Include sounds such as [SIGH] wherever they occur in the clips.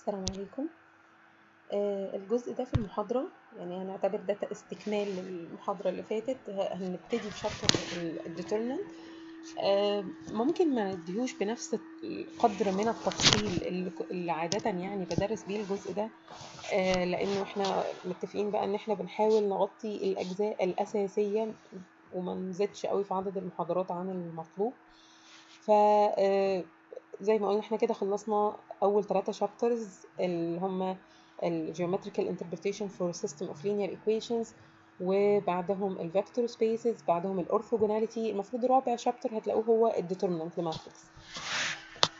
السلام عليكم. آه، الجزء ده في المحاضرة يعني هنعتبر ده استكمال للمحاضرة اللي فاتت. هنبتدي بشابتر الديترمنت ممكن ما نديهوش بنفس القدر من التفصيل اللي عادة يعني بدرس بيه الجزء ده. آه، لأنه إحنا متفقين بقى إن إحنا بنحاول نغطي الأجزاء الأساسية وما نزيدش قوي في عدد المحاضرات عن المطلوب. ف آه، زي ما قلنا إحنا كده خلصنا أول ثلاثة chapters اللي هم ال geometrical interpretation for a system of linear equations وبعدهم ال vector spaces بعدهم ال orthogonality. المفروض رابع chapter هتلاقوه هو ال determinant matrix.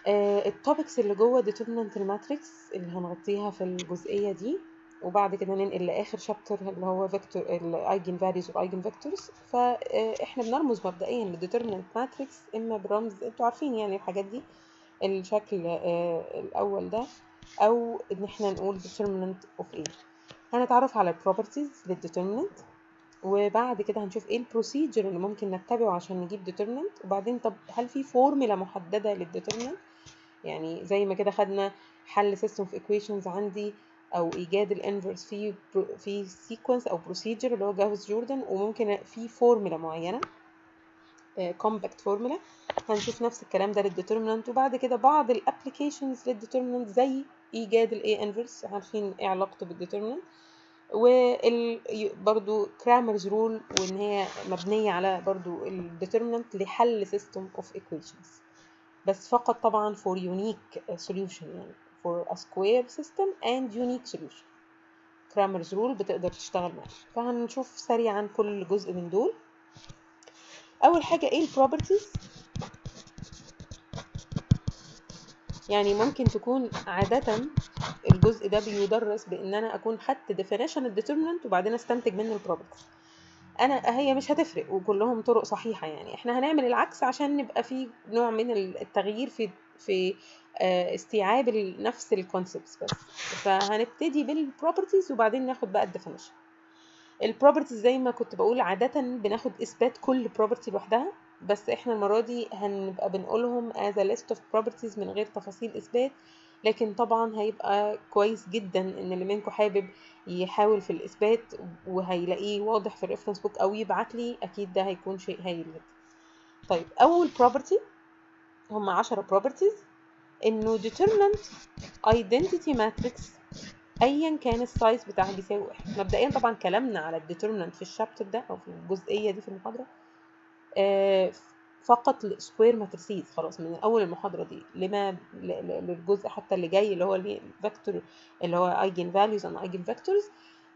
آه ال topics اللي جوه determinant matrix اللي هنغطيها في الجزئية دي وبعد كده ننقل لآخر chapter اللي هو vector ال eigenvalues وال eigenvectors فاحنا بنرمز مبدئيا لل determinant matrix إما برمز أنتوا عارفين يعني الحاجات دي. الشكل آه، الأول ده أو إن إحنا نقول determinant of A. هنتعرف على properties لل determinant وبعد كده هنشوف إيه ال procedure اللي ممكن نتبعه عشان نجيب determinant. وبعدين طب هل في فورمولا محددة لل determinant؟ يعني زي ما كده خدنا حل system of equations عندي أو إيجاد ال inverse في في sequence أو procedure اللي هو جاوس جوردن. وممكن في فورمولا معينة. compact formula. هنشوف نفس الكلام ده لل determinant وبعد كده بعض ال applications لل determinant زي إيجاد ال A inverse عارفين إيه علاقته بال determinant برضو Cramer's rule وإن هي مبنية على برضو ال determinant لحل system of equations. بس فقط طبعا for unique solution يعني for a square system and unique solution. Cramer's rule بتقدر تشتغل معاه. فهنشوف سريعا كل جزء من دول. أول حاجة إيه ال properties يعني ممكن تكون عادة الجزء ده بيدرس بإن أنا أكون خدت definition ال determinant وبعدين أستنتج منه ال properties أنا هي مش هتفرق وكلهم طرق صحيحة يعني. إحنا هنعمل العكس عشان نبقى في نوع من التغيير في في آه، استيعاب نفس ال concepts بس. فهنبتدي بال properties وبعدين ناخد بقى ال definition ال properties زي ما كنت بقول عادة بناخد إثبات كل property لوحدها بس إحنا المرة دي هنبقى بنقولهم as a list of properties من غير تفاصيل إثبات لكن طبعا هيبقى كويس جدا إن اللي منكم حابب يحاول في الإثبات وهيلاقيه واضح في ال reference book أو يبعت لي أكيد ده هيكون شيء هايل. طيب أول property هم 10 properties إنه determinant identity matrix ايا كان السايز بتاعها بيساوي واحد. مبدئيا طبعا كلامنا على ال determinant في ال chapter ده أو في الجزئية دي في المحاضرة آه، فقط ل square matrices خلاص من أول المحاضرة دي لما للجزء حتى اللي جاي اللي هو ال vector اللي هو eigenvalues and eigenvectors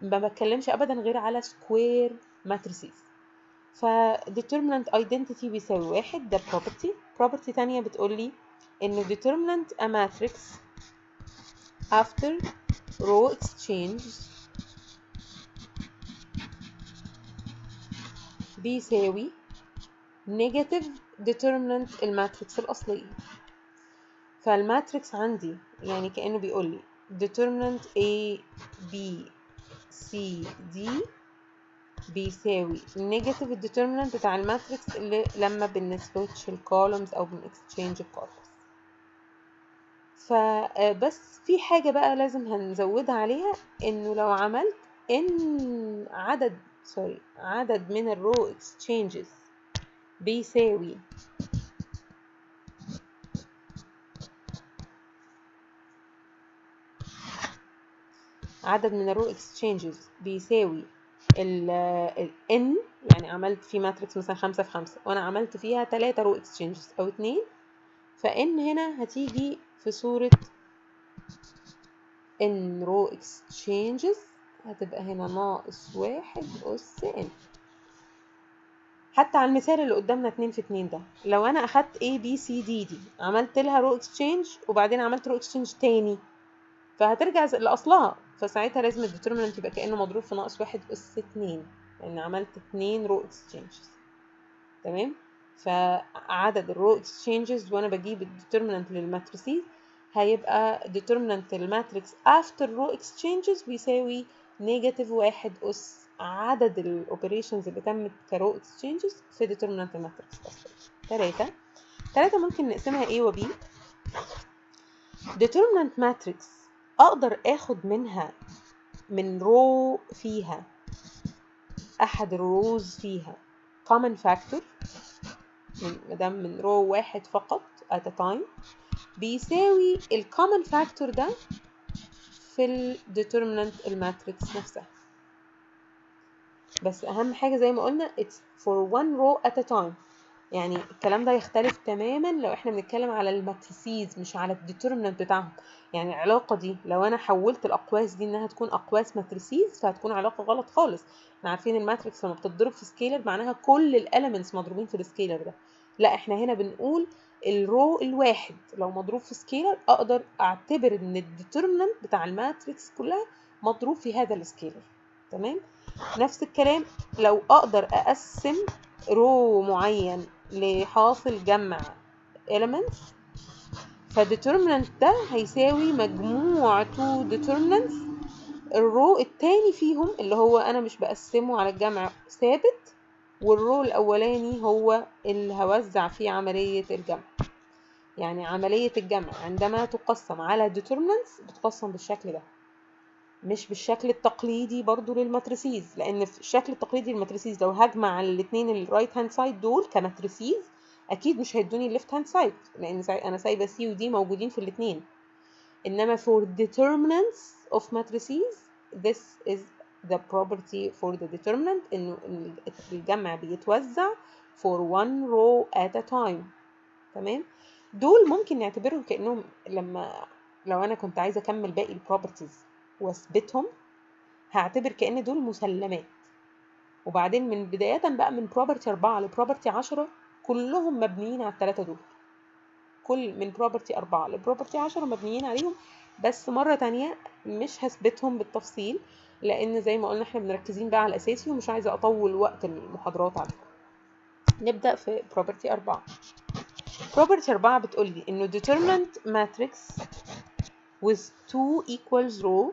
ما بتكلمش ابدا غير على square matrices ف determinant identity بيساوي واحد ده property. property تانية بتقول لي إن determinant a matrix after row exchange بيساوي negative determinant ال matrix الأصلية. فال matrix عندي يعني كأنه بيقول لي determinant A B C D بيساوي negative ال determinant بتاع ال matrix اللي لما بن switch ال columns أو بن exchange ال columns فبس في حاجة بقى لازم هنزودها عليها إنه لو عملت إن عدد sorry عدد من ال row exchanges بيساوي عدد من ال row exchanges بيساوي ال n يعني عملت في matrix مثلا خمسة في خمسة وأنا عملت فيها تلاتة row exchanges أو اتنين فإن هنا هتيجي في صورة n row exchanges هتبقى هنا ناقص واحد أس n حتى على المثال اللي قدامنا اتنين في اتنين ده. لو أنا أخدت A B C D دي عملت لها row exchange وبعدين عملت row exchange تاني فهترجع لأصلها. فساعتها لازم ال determinant يبقى كأنه مضروب في ناقص واحد أس اتنين لأن عملت اتنين row exchanges تمام؟ فعدد ال row exchanges وأنا بجيب ال determinant لل matrices هيبقى determinant ال matrix after row exchanges. بيساوي negative واحد أس عدد ال operations اللي تمت ك row exchanges في determinant ال matrix تلاتة. تلاتة ممكن نقسمها A و B. determinant matrix أقدر آخد منها من row فيها أحد ال rows فيها. common factor مدام من row واحد فقط at a time. بيساوي ال common factor ده في ال determinant ال matrix نفسها. بس أهم حاجة زي ما قلنا it's for one row at a time. يعني الكلام ده يختلف تماما لو إحنا بنتكلم على ال matrices مش على ال determinant بتاعهم. يعني العلاقة دي لو أنا حولت الأقواس دي إنها تكون أقواس matrices فهتكون علاقة غلط خالص. إحنا عارفين ال matrix لما بتتضرب في scalar معناها كل ال elements مضروبين في ال scalar ده. لا إحنا هنا بنقول ال row الواحد. لو مضروب في scalar أقدر أعتبر إن ال determinant بتاع ال matrix كلها مضروب في هذا ال scalar. تمام؟ نفس الكلام لو أقدر أقسم row معين لحاصل جمع elements فال determinant ده هيساوي مجموع two determinants. ال row التاني فيهم اللي هو أنا مش بقسمه على الجمع ثابت وال row الأولاني هو اللي هوزع فيه عملية الجمع. يعني عملية الجمع عندما تقسم على determinants بتقسم بالشكل ده مش بالشكل التقليدي برضو لل matrices لأن في الشكل التقليدي لل matrices لو هجمع الاثنين ال right hand side دول ك matrices أكيد مش هيدوني ال left hand side لأن أنا سايبة C و D موجودين في الاثنين إنما for determinants of matrices this is the property for the determinant إنه الجمع بيتوزع for one row at a time. تمام؟ دول ممكن نعتبرهم كأنهم لما لو أنا كنت عايزة أكمل باقي ال properties وأثبتهم هعتبر كأن دول مسلمات. وبعدين من بداية بقى من property 4 ل property 10 كلهم مبنيين على الثلاثة دول. كل من property 4 ل property 10 مبنيين عليهم بس مرة تانية مش هثبتهم بالتفصيل. لأن زي ما قلنا إحنا مركزين بقى على الأساسي ومش عايزة أطول وقت المحاضرات عليكم نبدأ في property 4 property 4 بتقول لي إنه determinant matrix with two equals row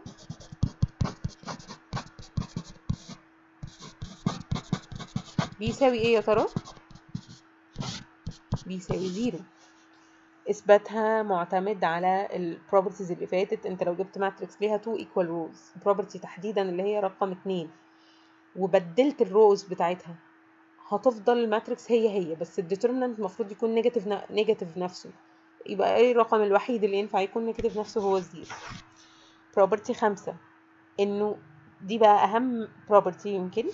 بيساوي إيه يا ترى؟ بيساوي zero إثباتها معتمد على ال properties اللي فاتت. أنت لو جبت matrix ليها two equal rows. property تحديدا اللي هي رقم اتنين. وبدلت ال rows بتاعتها. هتفضل ال matrix هي هي بس ال determinant المفروض يكون negative negative نفسه. يبقى إيه الرقم الوحيد اللي ينفع يكون negative نفسه؟ هو ال zero property خمسة. إنه دي بقى أهم property يمكن.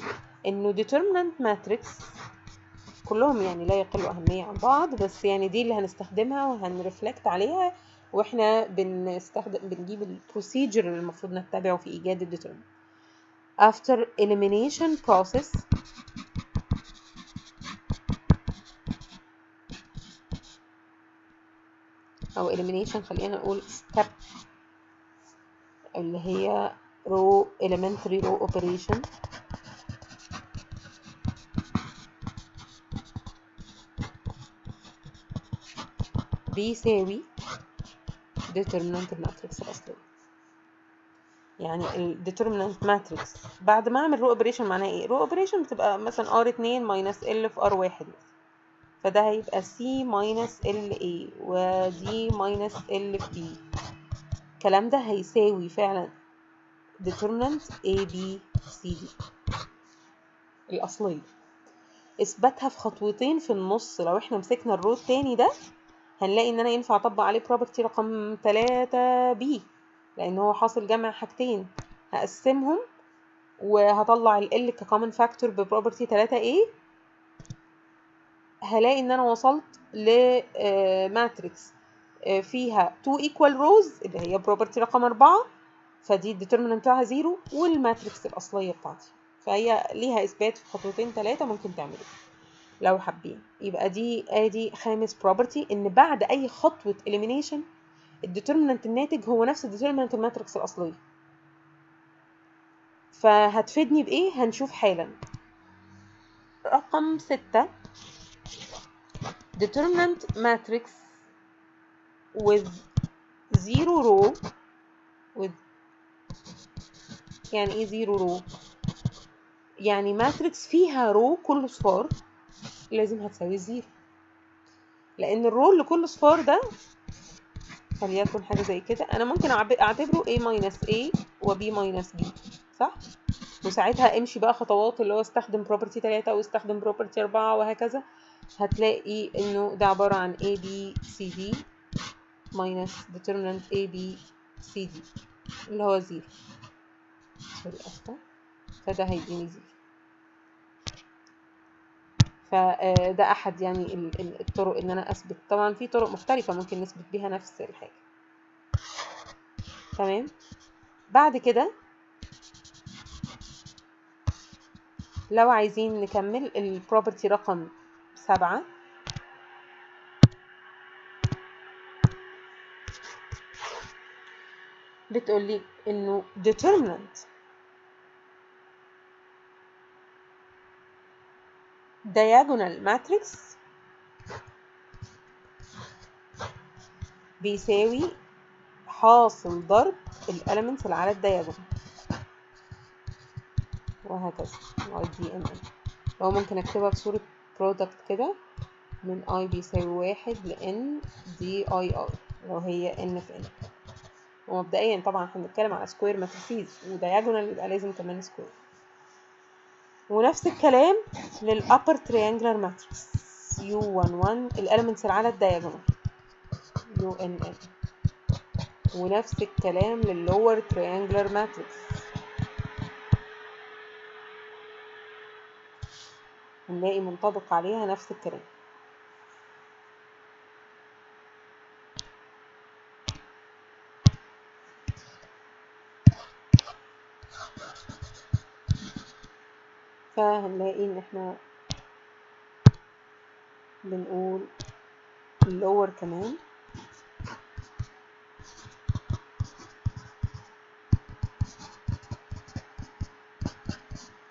إنه determinant matrix كلهم يعني لا يقلوا أهمية عن بعض بس يعني دي اللي هنستخدمها وهن reflect عليها وإحنا بنستخدم بنجيب ال procedure اللي المفروض نتبعه في إيجاد ال determinant after elimination process أو elimination خلينا نقول step اللي هي row elementary row operation. بيساوي determinant الماتريكس الأصلية يعني ال determinant matrix. بعد ما أعمل row operation معناها إيه؟ row operation بتبقى مثلا r2 minus l في r1 فده هيبقى c minus l a ودي minus l b الكلام ده هيساوي فعلا determinant a b c d. الأصلية. إثباتها في خطوتين في النص. لو إحنا مسكنا الرو التاني ده هنلاقي إن أنا ينفع أطبق عليه property رقم 3 b لأن هو حاصل جمع حاجتين. هقسمهم وهطلع ال L ك common factor ب property 3 a. هلاقي إن أنا وصلت ل matrix فيها 2 equal rows اللي هي property رقم 4 فدي ال determinant بتاعها zero وال matrix الأصلية بتاعتي. فهي ليها إثبات في خطوتين ثلاثة ممكن تعملوه لو حابين. يبقى دي ادي خامس property إن بعد أي خطوة elimination ال determinant الناتج هو نفس ال determinant ال matrix الأصلية. فهتفيدني بإيه؟ هنشوف حالا. رقم ستة determinant matrix with zero row with يعني إيه zero row يعني matrix فيها row كل صفار. لازم هتساوي zero. لأن ال row اللي كل صفار ده فليكن حاجة زي كده. أنا ممكن أعتبره A minus A و B minus B صح؟ وساعتها امشي بقى خطوات اللي هو استخدم property 3 واستخدم property 4 وهكذا. هتلاقي إنه ده عبارة عن A B C D minus determinant A B C D اللي هو zero. Sorry أسفة. فده هيديني zero. فده أحد يعني ال- ال- الطرق إن أنا أثبت. طبعا في طرق مختلفة ممكن نثبت بيها نفس الحاجة. تمام؟ بعد كده لو عايزين نكمل البروبرتي رقم سبعة. بتقولي إنه determinant. Diagonal matrix. بيساوي حاصل ضرب ال elements اللي على ال diagonal وهكذا. لغاية D n n لو ممكن أكتبها بصورة product كده. من i بيساوي واحد لأن D i i لو هي n في n ومبدئيا طبعا إحنا بنتكلم على square matrices و diagonal يبقى لازم كمان square ونفس الكلام لل upper triangular matrix U11 ال elements اللي على ال diagonal UNN ونفس الكلام لل lower triangular matrix هنلاقي منطبق عليها نفس الكلام. فهنلاقي إن إحنا بنقول اللور كمان.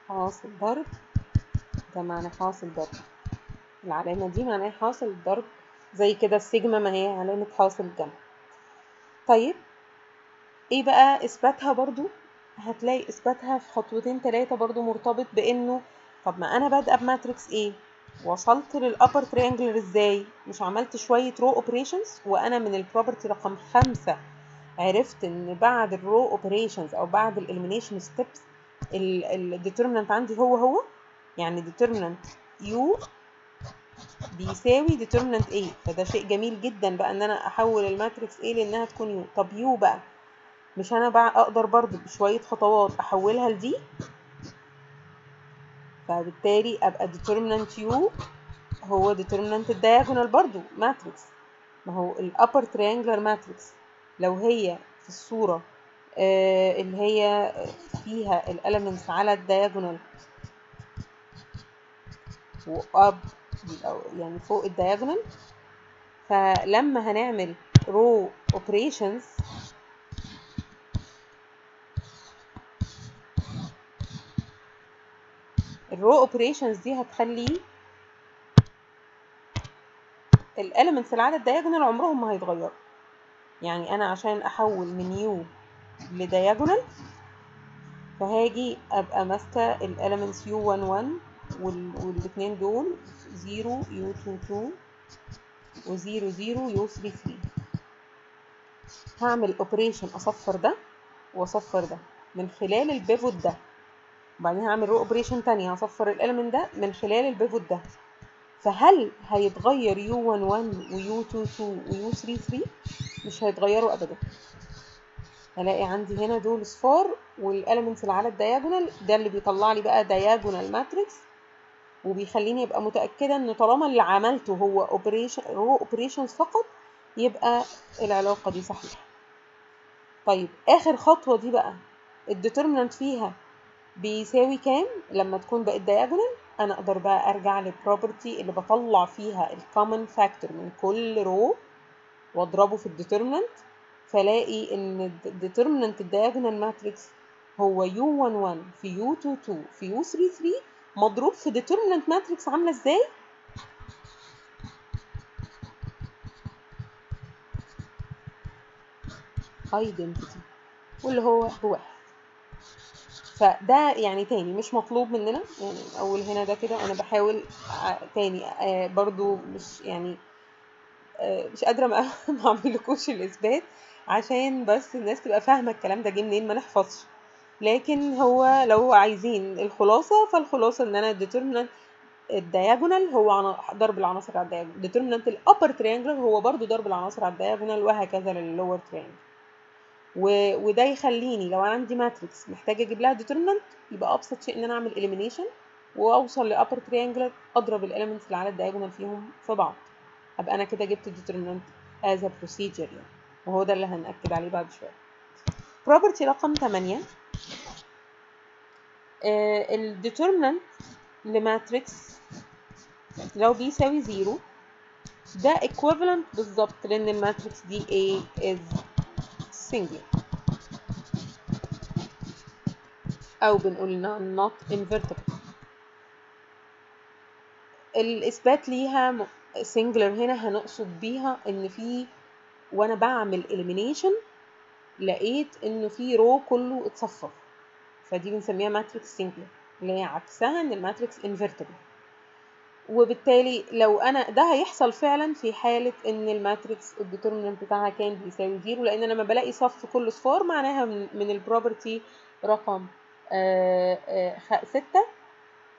حاصل ضرب. ده معنى حاصل ضرب. العلامة دي معناها حاصل ضرب زي كده السيجما ما هي علامة حاصل جمع. طيب إيه بقى إثباتها برضو؟ هتلاقي إثباتها في خطوتين ثلاثة برضو مرتبط بإنه طب ما أنا بادئة ب matrix A وصلت لل upper triangular إزاي؟ مش عملت شوية row operations وأنا من ال property رقم خمسة. عرفت إن بعد ال row operations أو بعد ال elimination steps ال determinant عندي هو هو. يعني determinant U بيساوي determinant A. فده شيء جميل جدا بقى إن أنا أحول ال matrix A لأنها تكون U. طب U بقى؟ مش أنا بقى أقدر برضو بشوية خطوات أحولها ل D؟ فبالتالي أبقى determinant U هو determinant ال diagonal برضو matrix ما هو ال upper triangular matrix لو هي في الصورة آه اللي هي فيها ال elements على ال diagonal و up يعني فوق ال diagonal فلما هنعمل row operations ال row operations دي هتخلي ال elements اللي على ال diagonal عمرهم ما هيتغيروا. يعني أنا عشان أحول من U ل diagonal فهاجي أبقى ماسكه ال elements U 1 1 والاثنين دول 0 U 2 2 و 0 0 U 3 3 هعمل operation أصفر ده وأصفر ده من خلال ال pivot ده. وبعدين هعمل row operation تانية هصفر ال element ده من خلال ال pivot ده. فهل هيتغير U 1 1 و U 2 2 و U 3 3 مش هيتغيروا ابدا. هلاقي عندي هنا دول صفار وال elements اللي على ال diagonal ده اللي بيطلع لي بقى diagonal matrix وبيخليني ابقى متأكدة إن طالما اللي عملته هو operation row operations فقط يبقى العلاقة دي صحيحة. طيب آخر خطوة دي بقى ال determinant فيها بيساوي كام لما تكون بقت diagonal أنا أقدر بقى أرجع لل property اللي بطلع فيها ال common factor من كل row وأضربه في ال determinant فلاقي إن ال determinant ال diagonal matrix هو U 1 1 في U 2 2 في U 3 3 مضروب في determinant matrix عاملة إزاي؟ identity واللي هو بواحد. فده يعني تاني مش مطلوب مننا يعني اول هنا ده كده أنا بحاول تاني برضو مش يعني آه، مش قادرة [LAUGHS] ما أعملكوش الإثبات عشان بس الناس تبقى فاهمة الكلام ده جه منين ما نحفظش. لكن هو لو عايزين الخلاصة فالخلاصة إن أنا determinant ال diagonal هو ضرب العناصر على ال diagonal determinant ال upper triangular هو برضو ضرب العناصر على ال diagonal وهكذا لل lower triangular وده يخليني لو أنا عندي matrix محتاجة أجيب لها determinant يبقى أبسط شيء إن أنا أعمل elimination وأوصل ل upper triangular أضرب ال elements اللي على الدياجونال فيهم في بعض. أبقى أنا كده جبت determinant as a procedure يعني. وهو ده اللي هنأكد عليه بعد شوية. property رقم 8 آه ال determinant ل matrix لو بيساوي zero ده equivalent بالظبط لأن ال matrix دي A is singular أو بنقول not invertible الإثبات ليها singular هنا هنقصد بيها إن في وأنا بعمل elimination لقيت انه في row كله اتصفر. فدي بنسميها matrix singular اللي هي عكسها إن ال matrix invertible وبالتالي لو أنا ده هيحصل فعلا في حالة إن ال matrix ال determinant بتاعها كان بيساوي zero لأن أنا لما بلاقي صف كله أصفار معناها من, ال property رقم آه آه خ- ستة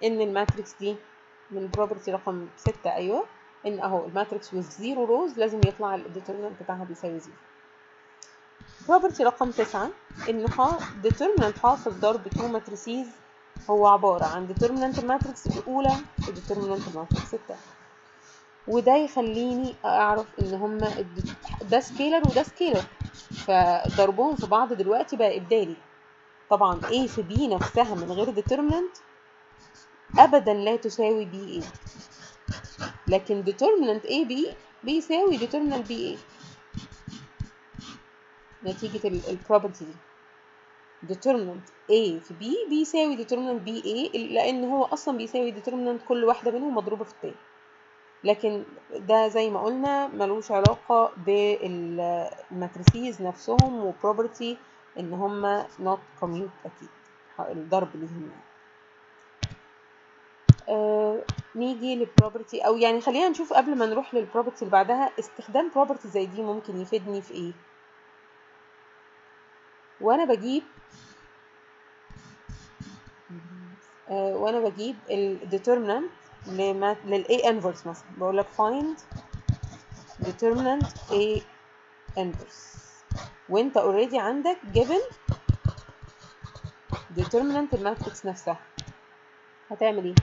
إن ال matrix دي من ال property رقم ستة أيوه إن أهو ال matrix with zero rows لازم يطلع ال determinant بتاعها بيساوي zero property رقم تسعة حا determinant حاصل ضرب two matrices هو عبارة عن determinant ال matrix الأولى و determinant ال matrix التانية وده يخليني أعرف إن هما ده scalar وده scalar فضربهم في بعض دلوقتي بقى إبدالي. طبعا A في B نفسها من غير determinant أبدا لا تساوي B A. لكن determinant A B بيساوي determinant B A. نتيجة البروبرتي دي. Determinant A في B بيساوي determinant B A لأن هو أصلا بيساوي determinant كل واحدة منهم مضروبة في التاني. لكن ده زي ما قلنا ملوش علاقة بال matrices نفسهم و property إن هما not commute أكيد. الضرب ليهم يعني. آه نيجي لل property أو يعني خلينا نشوف قبل ما نروح لل property اللي بعدها استخدام property زي دي ممكن يفيدني في إيه. وأنا بجيب وأنا بجيب ال determinant لل A inverse مثلا. بقول لك find determinant A inverse. وانت already عندك given determinant ال matrix نفسها. هتعمل إيه؟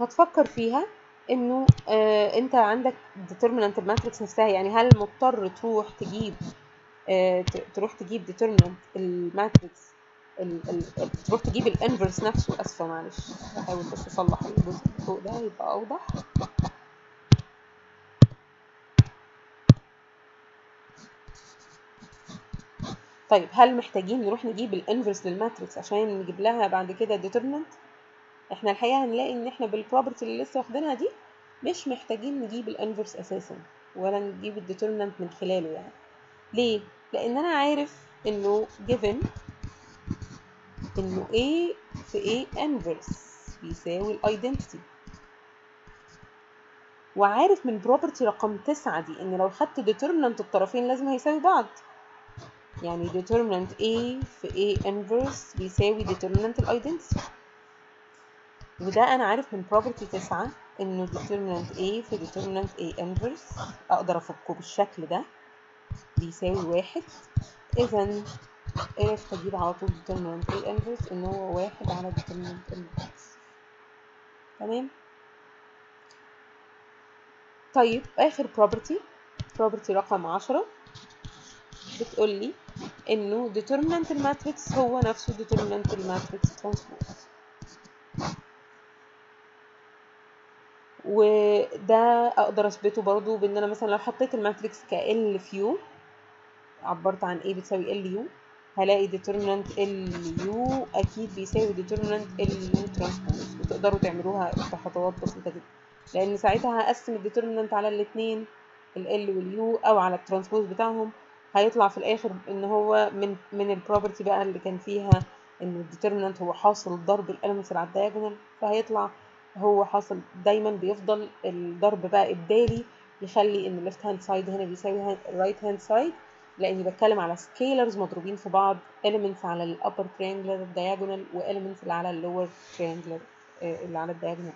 هتفكر فيها انه آه انت عندك determinant ال matrix نفسها. يعني هل مضطر تروح تجيب آه تروح تجيب determinant ال matrix ال ال تروح تجيب ال inverse نفسه أسفة معلش. بحاول بس اصلح الجزء فوق ده يبقى أوضح. طيب هل محتاجين نروح نجيب ال inverse لل matrix عشان نجيب لها بعد كده determinant إحنا الحقيقة هنلاقي إن إحنا بال property اللي لسه واخدينها دي مش محتاجين نجيب ال inverse أساسا ولا نجيب ال determinant من خلاله يعني. ليه؟ لأن أنا عارف إنه given إنه A في A inverse بيساوي ال identity وعارف من property رقم تسعة دي إن لو خدت determinant الطرفين لازم هيساوي بعض. يعني determinant A في A inverse بيساوي determinant ال identity وده أنا عارف من property تسعة إنه determinant A في determinant A inverse. أقدر أفكه بالشكل ده. بيساوي واحد. اذا عرفت أجيب على طول determinant A inverse إن هو واحد على determinant inverse تمام؟ طيب آخر property property رقم عشرة. بتقول لي إنه determinant ال matrix هو نفسه determinant ال matrix transpose وده أقدر أثبته برضو بإن أنا مثلا لو حطيت ال matrix ك L في U عبرت عن A بتساوي LU هلاقي determinant LU أكيد بيساوي determinant LU transpose وتقدروا تعملوها بخطوات بسيطة جدا. لأن ساعتها هقسم ال determinant على الاثنين ال L وال U أو على ال transpose بتاعهم. هيطلع في الآخر إن هو من من ال property بقى اللي كان فيها إن ال determinant هو حاصل ضرب ال elements اللي على ال diagonal فهيطلع هو حاصل دايما بيفضل الضرب بقى إبدالي يخلي إن ال left hand side هنا بيساوي ال right hand side لأني بتكلم على scalars مضروبين في بعض elements على ال upper triangular diagonal و elements اللي على ال lower triangular اللي على ال diagonal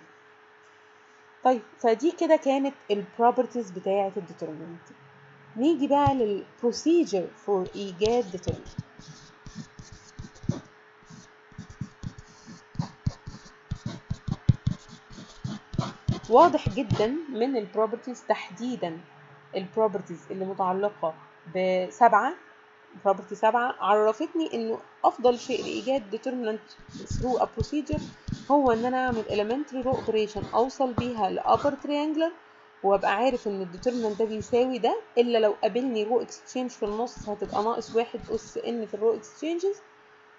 طيب فدي كده كانت ال properties بتاعة ال determinant نيجي بقى لل procedure for ايجاد determinant واضح جدا من ال properties تحديدا. ال properties اللي متعلقة بسبعة property سبعة عرفتني إنه أفضل شيء لايجاد determinant through a procedure هو إن أنا اعمل elementary operation أوصل بيها ل upper triangular وأبقى عارف إن ال determinant ده بيساوي ده إلا لو قابلني row exchange في النص هتبقى ناقص واحد أس n في ال row exchanges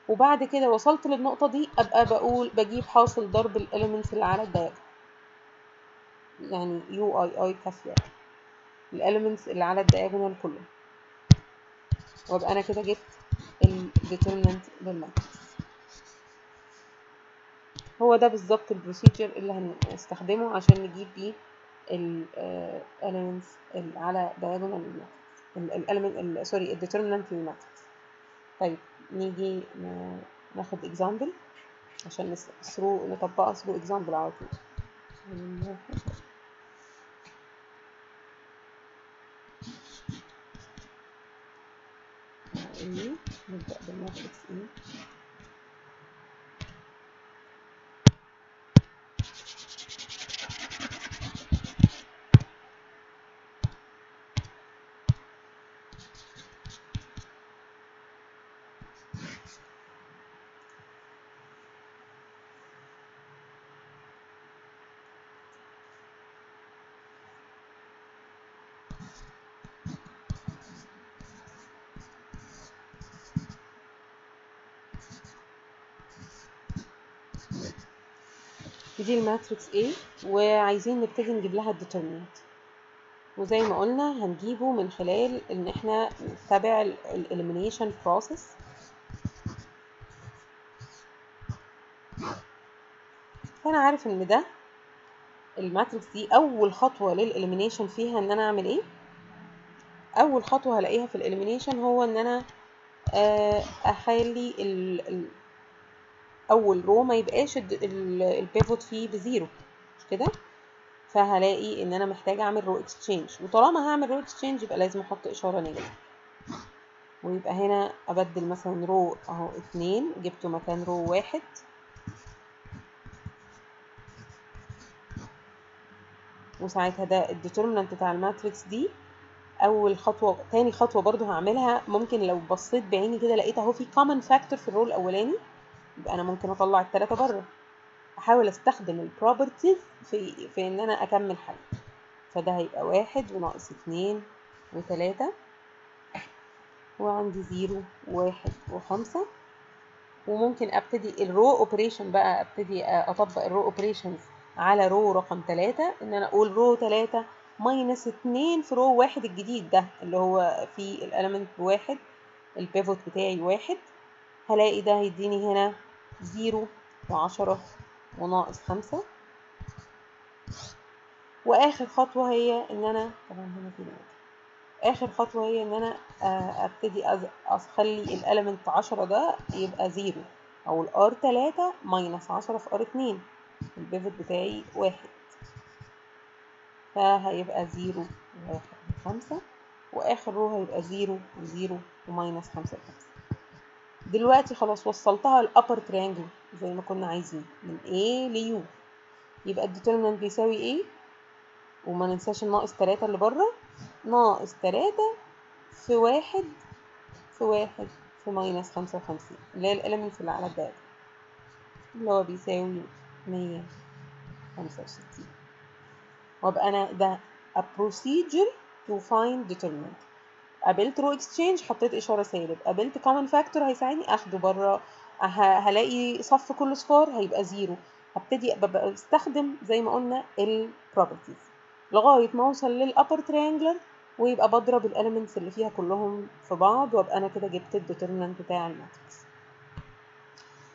وبعد كده وصلت للنقطة دي أبقى بقول بجيب حاصل ضرب ال elements اللي على ال diagonal. يعني U i i كافية. ال elements اللي على ال diagonal كله. وابقى أنا كده جبت ال determinant لل matrix هو ده بالظبط ال procedure اللي هنستخدمه عشان نجيب بيه ال elements اللي على diagonal ال element sorry ال determinant لل matrix طيب نيجي ناخد example عشان through نطبقها through example على طول. إيه نبدأ بال matrix A دي ال matrix A وعايزين نبتدي نجيب لها ال determinant وزي ما قلنا هنجيبه من خلال إن إحنا نتبع ال elimination process فانا عارف إن ده ال matrix دي أول خطوة لل elimination فيها إن أنا أعمل إيه. أول خطوة هلاقيها في ال elimination هو إن أنا أخلي ال أول row ما يبقاش ال pivot فيه ب zero مش كده؟ فهلاقي إن أنا محتاجة أعمل row exchange وطالما هعمل row exchange يبقى لازم أحط إشارة negative ويبقى هنا أبدل مثلا row أهو اتنين جبته مكان row واحد. وساعتها ده ال determinant بتاع ال matrix دي. أول خطوة تاني خطوة برضو هعملها. ممكن لو بصيت بعيني كده لقيت أهو في common factor في ال row الأولاني. يبقى أنا ممكن أطلع التلاتة بره. أحاول أستخدم ال properties في في إن أنا أكمل حل فده هيبقى واحد وناقص اتنين وتلاتة. وعندي zero واحد وخمسة. وممكن أبتدي ال row operation بقى أبتدي أطبق ال row operations على row رقم تلاتة. إن أنا أقول row تلاتة minus اتنين في row واحد الجديد ده اللي هو فيه ال element واحد ال pivot بتاعي واحد. هلاقي ده هيديني هنا zero وعشرة وناقص خمسة. وآخر خطوة هي إن أنا طبعا هنا في آخر خطوة هي إن أنا أبتدي أخلي ال element عشرة ده يبقى zero أو ال R تلاتة minus عشرة في R اتنين. ال pivot بتاعي واحد. فهيبقى zero واحد خمسة وآخر row هيبقى zero و zero و minus خمسة وخمسين دلوقتي خلاص وصلتها ال upper triangle زي ما كنا عايزين. من A ل U. يبقى ال determinant بيساوي إيه وما ننساش الناقص تلاتة اللي بره. ناقص تلاتة في واحد في واحد في minus خمسة وخمسين. اللي هي ال elements اللي على ال diagonal اللي هو بيساوي مية خمسة وستين. وأبقى أنا ده a procedure to find determinant. قابلت row exchange حطيت إشارة سالب قابلت common factor هيساعدني أخده بره هلاقي صف كله صفار هيبقى zero هبتدي أستخدم زي ما قلنا ال properties لغاية ما أوصل لل upper triangular ويبقى بضرب ال elements اللي فيها كلهم في بعض وأبقى أنا كده جبت ال determinant بتاع ال matrix.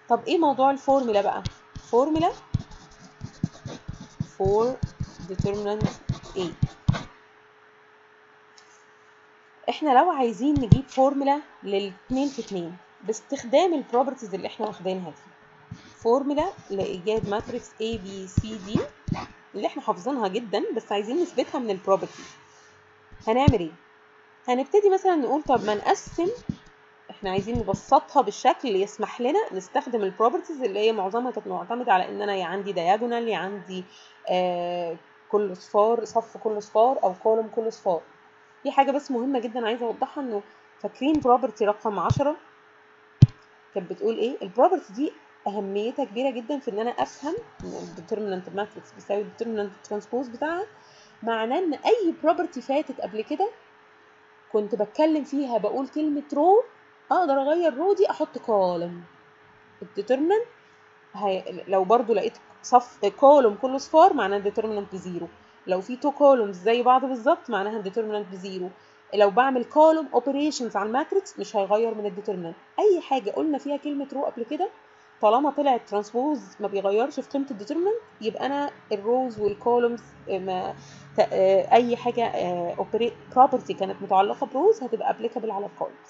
طب إيه موضوع الفورمولا بقى؟ formula for determinant A. إحنا لو عايزين نجيب فورمولا للاتنين في اتنين باستخدام ال properties اللي إحنا واخدينها دي فورمولا لإيجاد matrix A B C D اللي إحنا حافظينها جدا بس عايزين نثبتها من ال property. هنعمل إيه؟ هنبتدي مثلا نقول طب ما نقسم إحنا عايزين نبسطها بالشكل اللي يسمح لنا نستخدم ال properties اللي هي معظمها كانت معتمدة على إن أنا يا عندي diagonal يا عندي آه كل صفار صف كل صفار أو column كل صفار. في حاجة بس مهمة جدا عايزة أوضحها إنه فاكرين property رقم عشرة؟ كانت بتقول إيه؟ ال property دي أهميتها كبيرة جدا في إن أنا أفهم ان ال determinant matrix بيساوي ال determinant transpose بتاعها. معناه إن أي property فاتت قبل كده كنت بتكلم فيها بقول كلمة row أقدر أغير row دي أحط column ال determinant. لو برضو لقيت صف column كله صفار معناه ال determinant ب zero لو في two columns زي بعض بالظبط معناها ال determinant ب zero. لو بعمل column operations على ال matrix مش هيغير من ال determinant أي حاجة قلنا فيها كلمة row قبل كده طالما طلع ال transpose ما بيغيرش في قيمة ال determinant يبقى أنا ال rows وال columns ما أي حاجة property كانت متعلقة ب rows هتبقى applicable على ال columns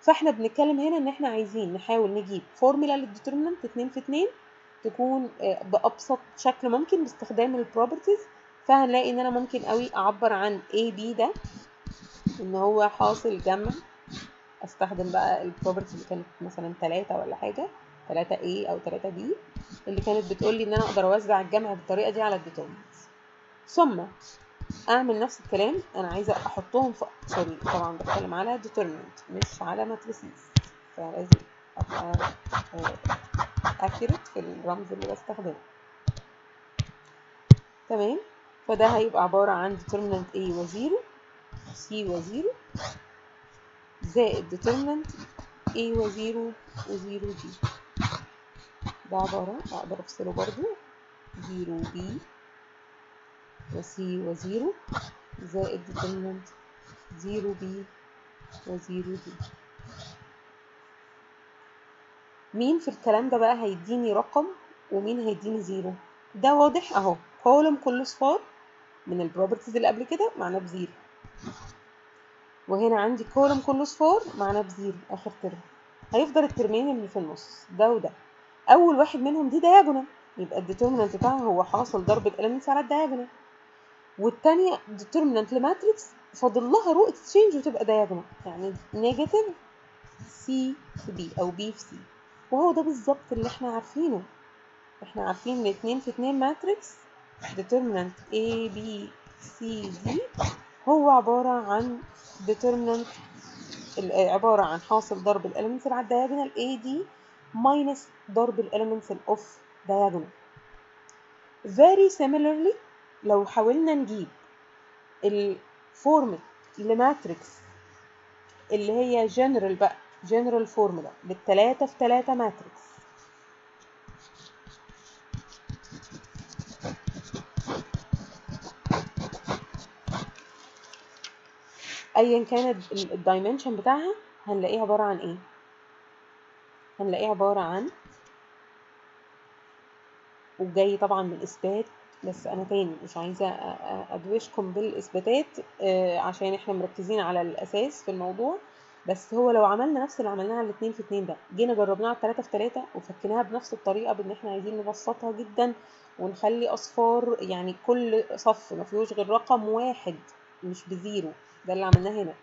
فإحنا بنتكلم هنا إن إحنا عايزين نحاول نجيب formula لل determinant 2 في 2 تكون بأبسط شكل ممكن باستخدام ال properties فهنلاقي إن أنا ممكن قوي أعبر عن A B ده إن هو حاصل جمع. أستخدم بقى ال property اللي كانت مثلا 3 ولا حاجة 3 A أو 3 B اللي كانت بتقول لي إن أنا أقدر أوزع الجمع بالطريقة دي على ال determinants ثم أعمل نفس الكلام. أنا عايزة أحطهم في sorry طبعا بتكلم على determinant مش على matrices فلازم أبقى accurate في الرمز اللي بستخدمه. تمام؟ فده هيبقى عبارة عن determinant A و zero C و zero زائد determinant A و zero و zero D ده عبارة أقدر أفصله برضو zero B و C و zero زائد determinant zero B و zero D. مين في الكلام ده بقى هيديني رقم ومين هيديني zero ده واضح أهو column كله صفار من ال properties اللي قبل كده معناه ب zero. وهنا عندي column كله صفار معناه ب zero آخر term هيفضل ال term ين اللي في النص ده وده. أول واحد منهم دي diagonal يبقى ال determinant بتاعها هو حاصل ضرب ال elements على ال diagonal والتانية determinant ل matrix فاضل لها row exchange وتبقى diagonal يعني negative C في B أو B في C وهو ده بالظبط اللي إحنا عارفينه. إحنا عارفين إن اتنين في اتنين matrix determinant A B C D هو عبارة عن determinant عبارة عن حاصل ضرب ال elements على ال diagonal A D minus ضرب ال elements ال off diagonal. Very similarly لو حاولنا نجيب ال formula ل matrix اللي هي general بقى general formula للتلاتة في تلاتة matrix ايا كان الدايمنشن بتاعها هنلاقيه عبارة عن إيه؟ هنلاقيه عبارة عن وجاي طبعا من إثبات بس أنا تاني مش عايزة أدوشكم بالإثباتات عشان إحنا مركزين على الأساس في الموضوع. بس هو لو عملنا نفس اللي عملناه على الاتنين في اتنين ده جينا جربناها على التلاتة في تلاتة وفكيناها بنفس الطريقة بإن إحنا عايزين نبسطها جدا ونخلي أصفار يعني كل صف ما فيهوش غير رقم واحد مش ب zero. ده اللي عملناه هنا.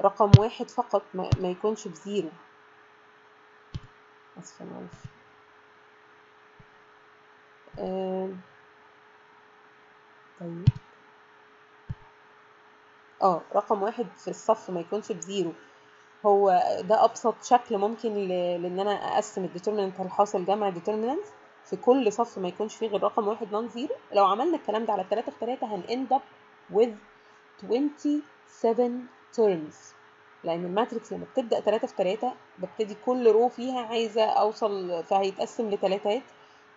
رقم واحد فقط ما, ما يكونش ب zero. اسفة معلش آه طيب. آه رقم واحد في الصف ما يكونش ب zero. هو ده أبسط شكل ممكن لأن أنا أقسم ال determinant الحاصل جمع ال determinant في كل صف ما يكونش فيه غير رقم واحد non zero لو عملنا الكلام ده على التلاتة في تلاتة هن end up with 27 terms لأن ال matrix لما بتبدأ 3 في 3 ببتدي كل row فيها عايزة أوصل فهيتقسم لتلاتات.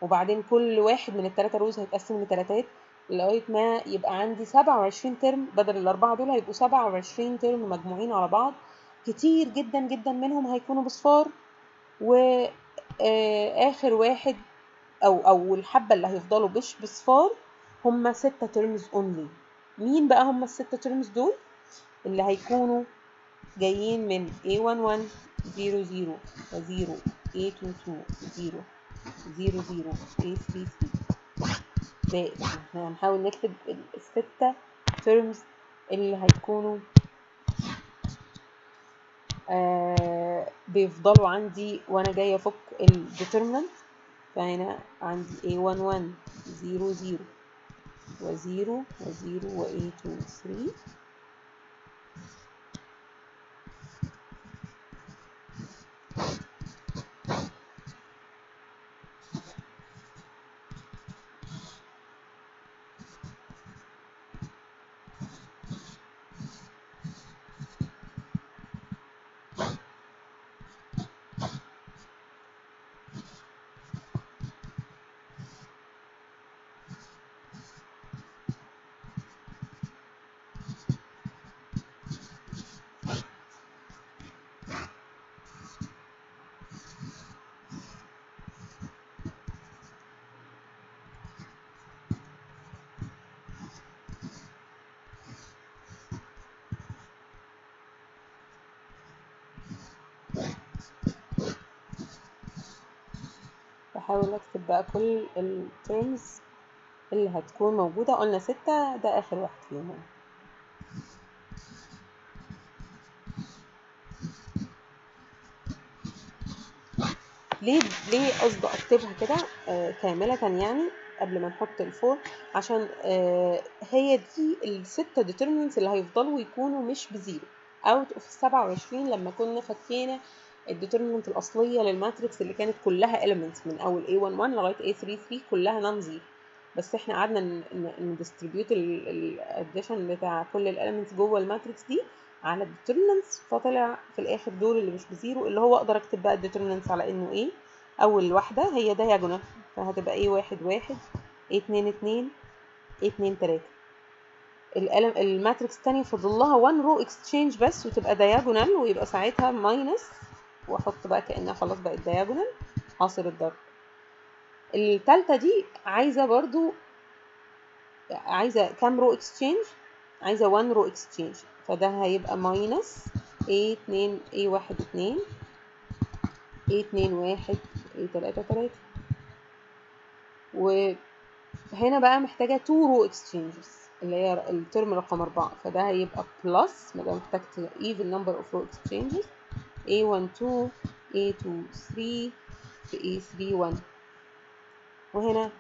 وبعدين كل واحد من التلاتة rows هيتقسم لتلاتات لغاية ما يبقى عندي 27 term بدل الأربعة دول هيبقوا 27 term مجموعين على بعض. كتير جدا جدا منهم هيكونوا بصفار. واخر واحد أو أو الحبه اللي هيفضلوا مش بصفار هم ستة ترمز اونلي مين بقى هم الستة ترمز دول؟ اللي هيكونوا جايين من A11 0 0 0 A22 0 0 0 A33 زائد إحنا هنحاول نكتب الستة terms اللي هيكونوا آه بيفضلوا عندي وأنا جاية أفك الديترمنت فهنا عندي A11 0 0 و 0 و 0 و A23 بحاول اكتب بقى كل ال terms اللي هتكون موجودة. قلنا ستة ده آخر واحد فيهم. ليه ليه قصدي أكتبها كده؟ آه كاملة يعني قبل ما نحط الفور عشان آه هي دي الستة determinants اللي هيفضلوا يكونوا مش ب zero. out of السبعة وعشرين لما كنا فكينا ال determinant الأصلية لل matrix اللي كانت كلها elements من أول A11 لغاية A33 كلها non zero بس إحنا قعدنا ن distribute ال addition بتاع كل ال elements جوه ال matrix دي على ال determinants فطلع في الآخر دول اللي مش ب zero اللي هو أقدر أكتب بقى ال determinants على إنه إيه؟ أول واحدة هي diagonal فهتبقى A واحد واحد A اتنين اتنين A اتنين تلاتة. ال matrix التانية فاضل لها 1 row exchange بس وتبقى diagonal ويبقى ساعتها minus واحط بقى كأنها خلاص بقت diagonal حاصل الضرب. التالتة دي عايزة برضو عايزة كام row exchange عايزة 1 row exchange فده هيبقى minus a 2 a 1 2 a 2 1 a 3 3 وهنا بقى محتاجة 2 row exchanges اللي هي ال term رقم أربعة. فده هيبقى plus ما دام احتجت even number of row exchanges A12 A23 في A31 وهنا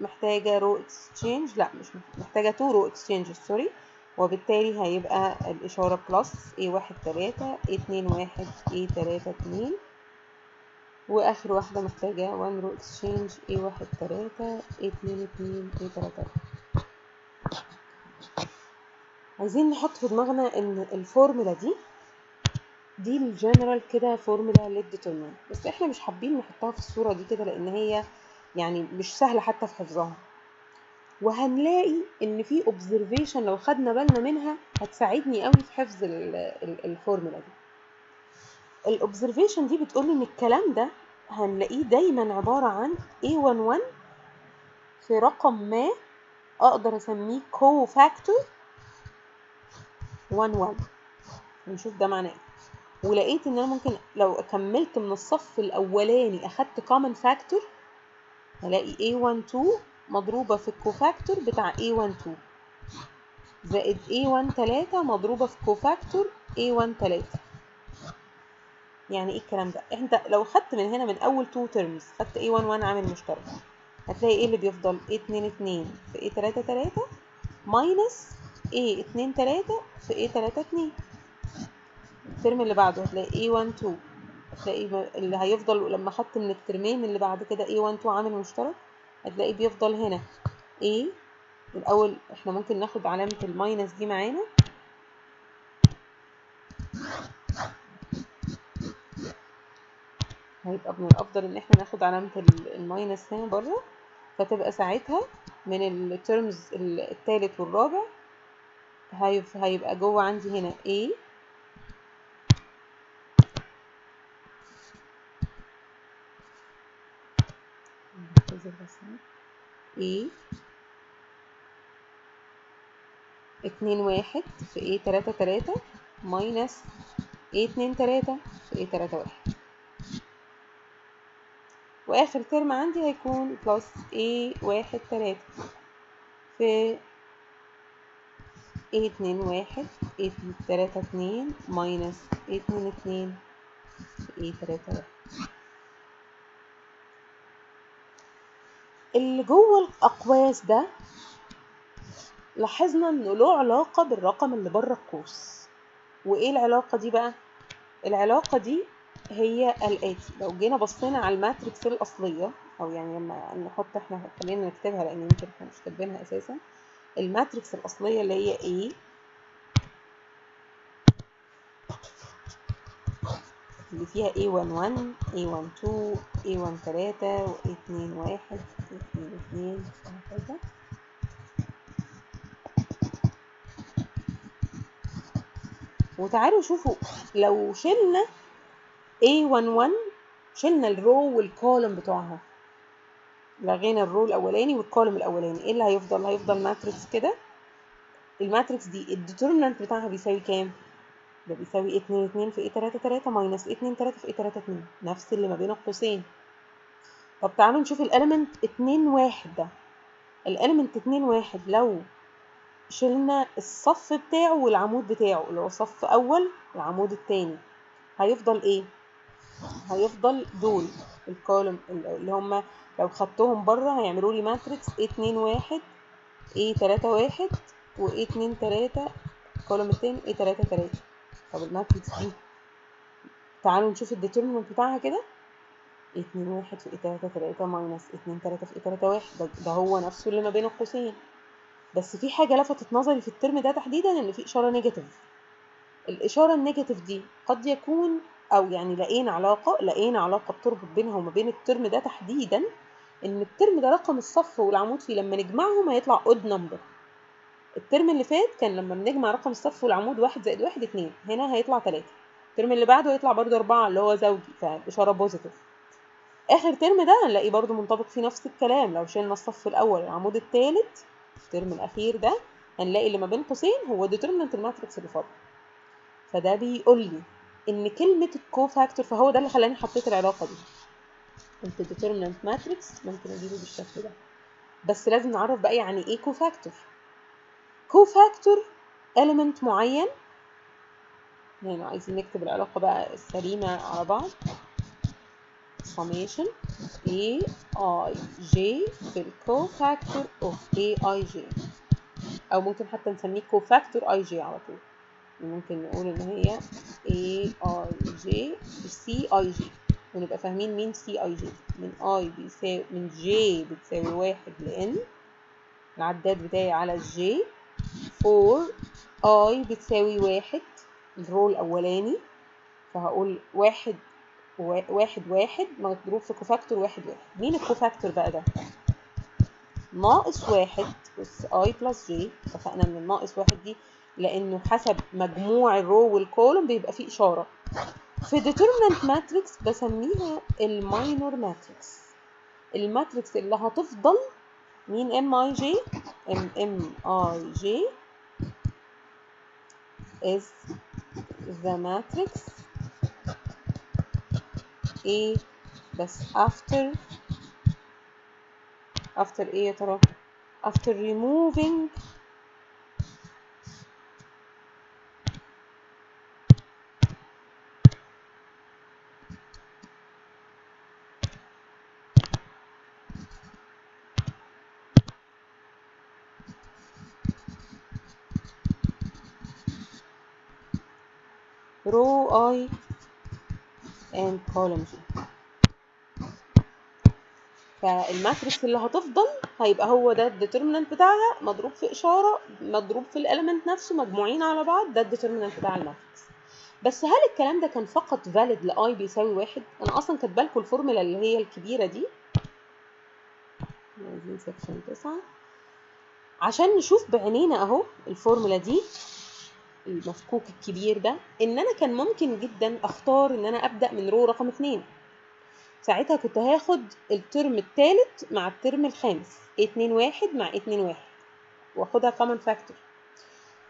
محتاجة row exchange لا مش محتاجة two row exchange sorry وبالتالي هيبقى الإشارة plus A واحد تلاتة A اتنين واحد A تلاتة اتنين. وآخر واحدة محتاجة one row exchange A واحد تلاتة A اتنين اتنين A تلاتة. عايزين نحط في دماغنا إن الفورمولا دي دي الجنرال كده formula لل determinant بس إحنا مش حابين نحطها في الصورة دي كده لأن هي يعني مش سهلة حتى في حفظها. وهنلاقي إن في observation لو خدنا بالنا منها هتساعدني قوي في حفظ الفورمولا دي. ال observation دي بتقول إن الكلام ده هنلاقيه دايما عبارة عن A11 في رقم ما أقدر أسميه cofactor 11 نشوف ده معناه إيه. ولقيت إن أنا ممكن لو كملت من الصف الأولاني أخدت common factor هلاقي A12 مضروبة في ال cofactor بتاع A12 زائد A13 مضروبة في cofactor A13 يعني إيه الكلام ده؟ انت لو خدت من هنا من أول 2 terms خدت A11 عامل مشترك. هتلاقي إيه اللي بيفضل؟ A22 في A33 minus A23 في A32 ال term اللي بعده هتلاقي A12 هتلاقي اللي هيفضل لما خدت من ال term ين اللي بعد كده A12 عامل مشترك هتلاقي بيفضل هنا A. الأول إحنا ممكن ناخد علامة ال minus دي معانا. هيبقى من الأفضل إن إحنا ناخد علامة ال minus هنا بره فتبقى ساعتها من ال terms التالت والرابع هيبقى جوه عندي هنا A. مثلا A. اتنين واحد في A تلاتة تلاتة minus A اتنين تلاتة في A تلاتة واحد. وآخر term عندي هيكون plus A واحد تلاتة في A اتنين واحد A تلاتة اتنين minus A اتنين اتنين في A تلاتة واحد. اللي جوه الأقواس ده لاحظنا إنه له علاقة بالرقم اللي بره القوس. وإيه العلاقة دي بقى؟ العلاقة دي هي الآتي. لو جينا بصينا على ال matrix الأصلية أو يعني لما نحط إحنا خلينا نكتبها لأن يمكن إحنا مش كاتبينها أساسا. ال matrix الأصلية اللي هي A اللي فيها A11 A12 A13 و A21 A22 وهكذا وتعالوا شوفوا لو شلنا A11 شلنا ال row وال column بتوعها. لغينا ال row الأولاني وال column الأولاني. إيه اللي هيفضل؟ هيفضل matrix كده. ال matrix دي ال determinant بتاعها بيساوي كام؟ ده بيساوي 2 2 في 3 3 minus 2 3 في 3 2 نفس اللي ما بين القوسين. طب تعالوا نشوف ال element 2 1 ده. ال element 2 1 لو شلنا الصف بتاعه والعمود بتاعه اللي هو صف أول والعمود التاني هيفضل إيه؟ هيفضل دول. ال column اللي هم لو خدتهم بره هيعملوا لي matrix A 2 1 A 3 1 و A 2 3 ال column التاني A 3 3 طب ال matrix دي تعالوا نشوف ال determinant بتاعها كده. 2 1 في A 3 3 minus 2 3 في A 3 1 ده, ده هو نفسه اللي ما بين القوسين. بس في حاجة لفتت نظري في ال term ده تحديدا إن في إشارة negative. الإشارة ال negative دي قد يكون أو يعني لقينا علاقة لقينا علاقة بتربط بينها وما بين ال term ده تحديدا إن ال term ده رقم الصف والعمود فيه لما نجمعهم هيطلع odd number ال term اللي فات كان لما بنجمع رقم الصف والعمود واحد زائد واحد اتنين هنا هيطلع تلاتة. ال term اللي بعده هيطلع برضه أربعة اللي هو زوجي فالإشارة positive آخر term ده هنلاقي برضه منطبق فيه نفس الكلام لو شلنا الصف الأول العمود التالت ال term الأخير ده هنلاقي اللي ما بين قوسين هو determinant ال matrix اللي فاضل فده بيقول لي إن كلمة ال cofactor فهو ده اللي خلاني حطيت العلاقة دي. ان ال determinant matrix ممكن أجيبه بالشكل ده. بس لازم نعرف بقى يعني إيه cofactor cofactor element معين. يعني عايزين نكتب العلاقة بقى السليمة على بعض. summation A I J في ال cofactor of A I J. أو ممكن حتى نسميه cofactor I J على طول. ممكن نقول إن هي A I J C I J. ونبقى فاهمين مين C I J. من I بيساوي من J بتساوي واحد ل N العداد بتاعي على J. for I بتساوي واحد ال row الأولاني. فهقول واحد واحد واحد مضروب في cofactor واحد واحد. مين ال cofactor بقى ده؟ ناقص واحد أس I plus J. اتفقنا إن الناقص واحد دي لأنه حسب مجموع ال row وال column بيبقى فيه إشارة. في determinant matrix بسميها ال minor matrix ال matrix اللي هتفضل مين؟ M I J M M I J is the matrix A بس after after ايه يا ترى after removing row I and column J فال matrix اللي هتفضل هيبقى هو ده ال determinant بتاعها. مضروب في إشارة مضروب في ال element نفسه مجموعين على بعض ده ال determinant بتاع ال matrix بس هل الكلام ده كان فقط فاليد لأي بيساوي واحد؟ أنا أصلا كاتبة لكم الفورمولا اللي هي الكبيرة دي. عايزين section تسعة. عشان نشوف بعينينا أهو الفورمولا دي. المفكوك الكبير ده إن أنا كان ممكن جدا أختار إن أنا أبدأ من row رقم اتنين. ساعتها كنت هاخد ال term الثالث مع ال term الخامس اتنين واحد مع اتنين واحد وأخدها common factor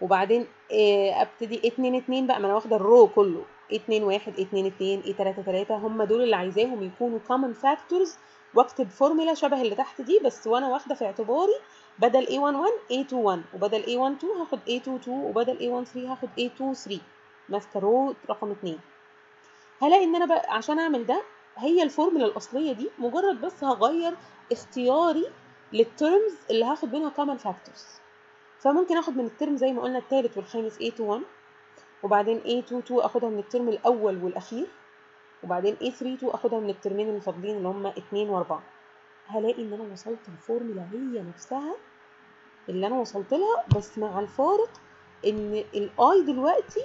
وبعدين آه، أبتدي اتنين اتنين بقى ما أنا واخدة ال row كله. اتنين واحد اتنين اتنين A تلاتة تلاتة هم دول اللي عايزاهم يكونوا common factors واكتب فورمولا شبه اللي تحت دي بس وأنا واخدة في اعتباري بدل A11 A21 وبدل A12 هاخد A22 وبدل A13 هاخد A23 ماسكه row رقم اتنين. هلاقي إن أنا بقى عشان أعمل ده هي الفورمولا الأصلية دي مجرد بس هغير اختياري لل terms اللي هاخد منها common factors. فممكن آخد من ال term زي ما قلنا الثالث والخامس A21 وبعدين A22 آخدها من ال term الأول والأخير وبعدين A32 آخدها من ال termين اللي فاضلين اللي هم 2 و4 هلاقي إن أنا وصلت الفورمولا هي نفسها. اللي أنا وصلت لها بس مع الفارق إن ال i دلوقتي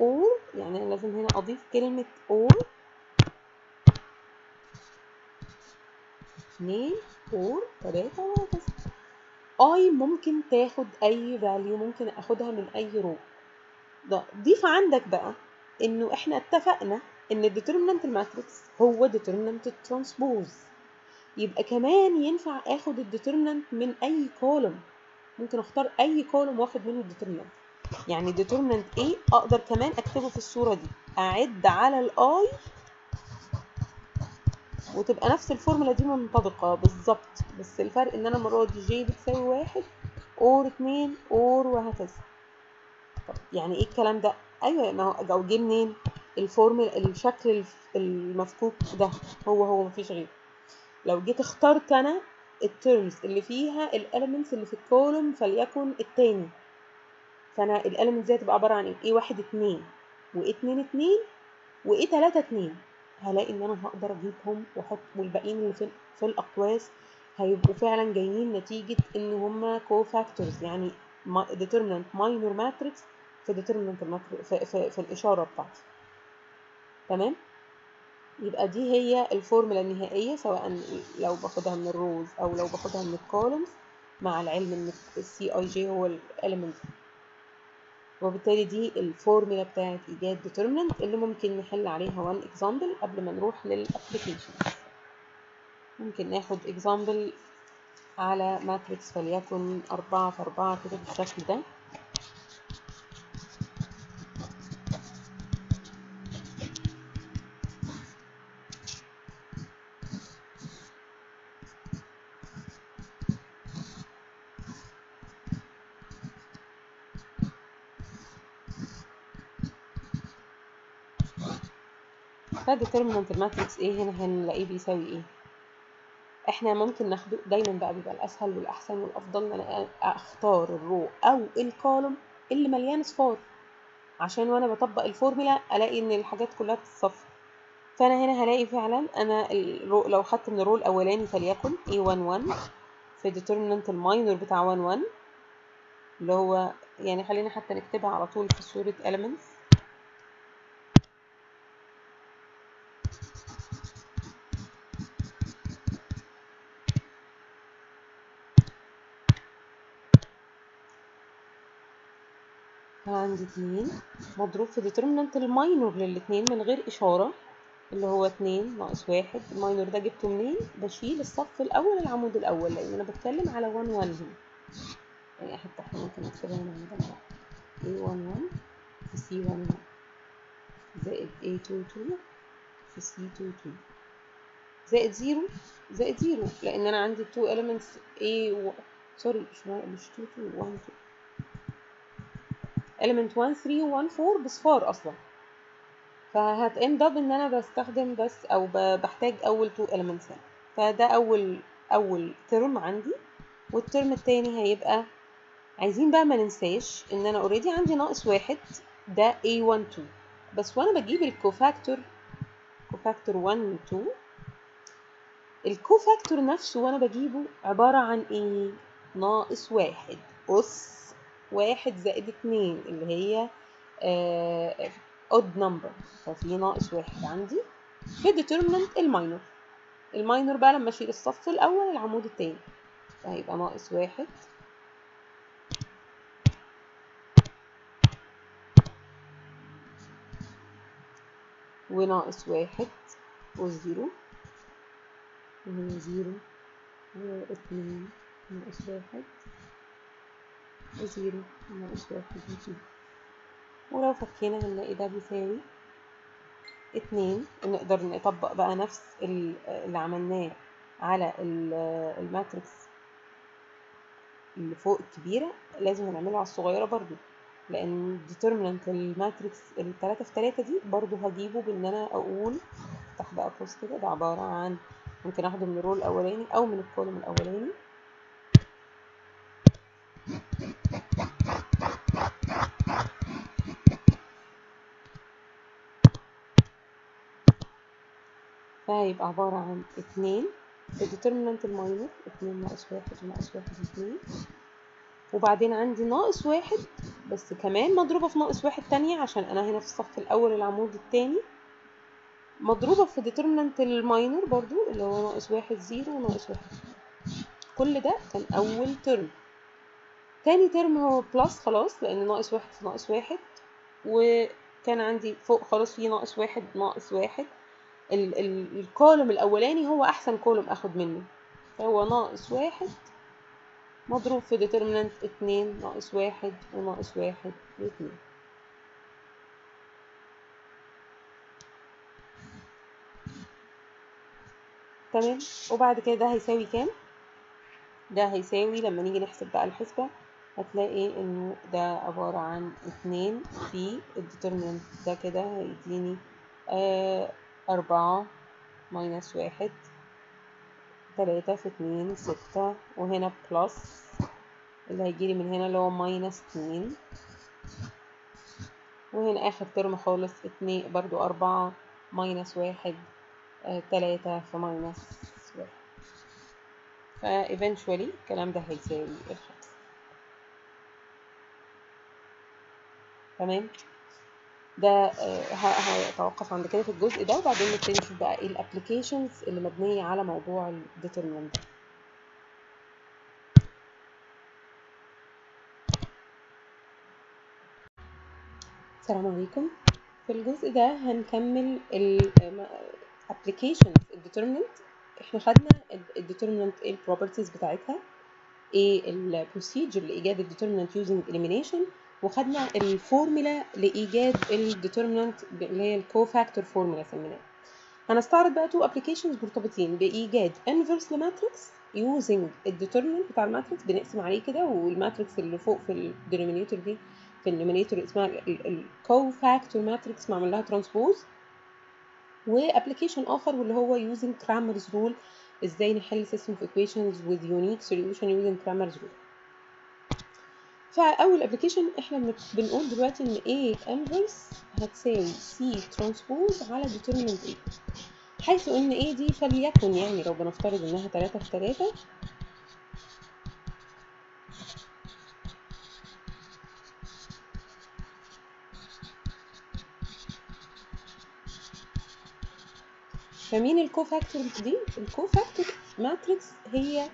or يعني أنا لازم هنا أضيف كلمة or 2 or 3 وهكذا. i ممكن تاخد أي value ممكن أخدها من أي row ده ضيف عندك بقى إنه إحنا اتفقنا إن ال determinant ال matrix هو determinant ال transpose يبقى كمان ينفع آخد ال determinant من أي column ممكن أختار أي column واخد منه ال determinant يعني determinant A أقدر كمان أكتبه في الصورة دي. أعد على ال i وتبقى نفس الفورمولا دي منطبقة. بالظبط. بس الفرق إن أنا المرة دي j بتساوي واحد or اتنين or وهكذا. يعني إيه الكلام ده؟ أيوه ما هو جه منين الفورمولا الشكل المفكوك ده؟ هو هو مفيش غيره. لو جيت اخترت أنا ال terms اللي فيها ال elements اللي في ال column فليكن التاني. فأنا ال elements دي هتبقى عبارة عن إيه؟ A واحد اتنين. و A اتنين اتنين. و A تلاتة اتنين. هلاقي إن أنا هقدر أجيبهم وأحط والباقيين اللي في, في الأقواس هيبقوا فعلا جايين نتيجة إن هما cofactors يعني determinant minor matrix في determinant في, في, في الإشارة بتاعتي. تمام؟ يبقى دي هي الفورمولا النهائية سواء لو باخدها من ال rows أو لو باخدها من ال columns مع العلم إن ال C i j هو ال element وبالتالي دي الفورمولا بتاعت إيجاد determinant اللي ممكن نحل عليها one example قبل ما نروح لل application ممكن ناخد example على matrix فليكن أربعة في أربعة كده بالشكل ده. فال determinant ال matrix A؟ هنا هنلاقيه بيساوي إيه؟ إحنا ممكن ناخده دايما بقى بيبقى الأسهل والأحسن والأفضل إن أنا أختار ال row أو ال column اللي مليان صفار. عشان وأنا بطبق الفورمولا ألاقي إن الحاجات كلها بتتصفر فأنا هنا هلاقي فعلا أنا ال row لو خدت من ال row الأولاني فليكن A11 في determinant ال minor بتاع 11 اللي هو يعني خلينا حتى نكتبها على طول في صورة elements. عندي مضروب في determinant ال minor للاتنين من غير إشارة اللي هو اتنين ناقص واحد. ال minor ده جبته منين؟ بشيل الصف الأول العمود الأول لأن أنا بتكلم على 1 1 هنا. يعني حتى إحنا ممكن نكتبها هنا عندنا. A 1 1 في C 1 1 زائد A 2 2 في C 2 2 زائد zero زائد zero لأن أنا عندي two elements A و... sorry مش 2 2 1 2 element 1 3 و 1 4 بصفار أصلا. فه end up إن أنا بستخدم بس أو بحتاج أول 2 elements. هنا فده اول أول term عندي. وال term التاني هيبقى عايزين بقى ما ننساش إن أنا already عندي ناقص واحد. ده A12 بس وأنا بجيب ال cofactor cofactor 1 و 2 ال cofactor نفسه وأنا بجيبه عبارة عن إيه؟ ناقص واحد. أس واحد زائد اتنين اللي هي آه odd number. ففي ناقص واحد عندي. في determinant ال minor ال minor بقى لما أشيل الصف الأول العمود التاني. فهيبقى ناقص واحد. وناقص واحد. و zero. وهنا zero. واتنين ناقص واحد. و zero ناقص واحد و zero ولو فكينا هنلاقي ده بيساوي اتنين نقدر نطبق بقى نفس اللي عملناه على ال matrix اللي فوق الكبيرة لازم هنعمله على الصغيرة برضو. لأن determinant ال matrix التلاتة في تلاتة دي برضو هجيبه بإن أنا أقول افتح بقى قوس كده ده عبارة عن ممكن آخده من ال row الأولاني أو من ال column الأولاني. فهيبقى عبارة عن اتنين. ال determinant ال minor اتنين ناقص واحد ناقص واحد اتنين. وبعدين عندي ناقص واحد بس كمان مضروبة في ناقص واحد تانية عشان أنا هنا في الصف الأول العمود التاني. مضروبة في determinant ال minor برضو اللي هو ناقص واحد zero وناقص واحد. كل ده كان أول term تاني term هو plus خلاص لأن ناقص واحد في ناقص واحد. وكان عندي فوق خلاص في ناقص واحد ناقص واحد. ال column الأولاني هو أحسن column أخد منه. فهو ناقص واحد مضروب في ديترمنانت اتنين ناقص واحد وناقص واحد واتنين تمام؟ وبعد كده ده هيساوي كام؟ ده هيساوي لما نيجي نحسب بقى الحسبة هتلاقي إنه ده عبارة عن اتنين في الديترمنانت ده كده هيديني آه أربعة minus واحد تلاتة في اتنين ستة وهنا plus اللي هيجيلي من هنا اللي هو minus اتنين. وهنا آخر term خالص اتنين برضو أربعة minus واحد آه تلاتة في minus واحد. فا eventually الكلام ده هيساوي الخمسة تمام؟ ده هتوقف عند كده في الجزء ده وبعدين نبتدي نشوف بقى إيه ال applications اللي مبنية على موضوع ال determinant ده. السلام عليكم. في الجزء ده هنكمل ال applications ال determinant إحنا خدنا ال determinant إيه ال properties بتاعتها إيه ال procedure لإيجاد ال determinant using elimination. وخدنا الفورمولا لإيجاد ال determinant اللي هي ال cofactor formula سميناها هنستعرض بقى two applications مرتبطين بإيجاد inverse ل matrix using ال determinant بتاع ال matrix بنقسم عليه كده وال matrix اللي فوق في ال denominator دي في ال numerator اسمها ال cofactor matrix معمول لها transpose و application آخر واللي هو using Cramer's rule إزاي نحل system of equations with unique solution using Cramer's rule فأول application إحنا بنقول دلوقتي إن A inverse هتساوي C transpose على determinant A. حيث إن A دي فليكن يعني لو بنفترض إنها 3 في 3 فمين ال cofactor دي؟ ال cofactor matrix هي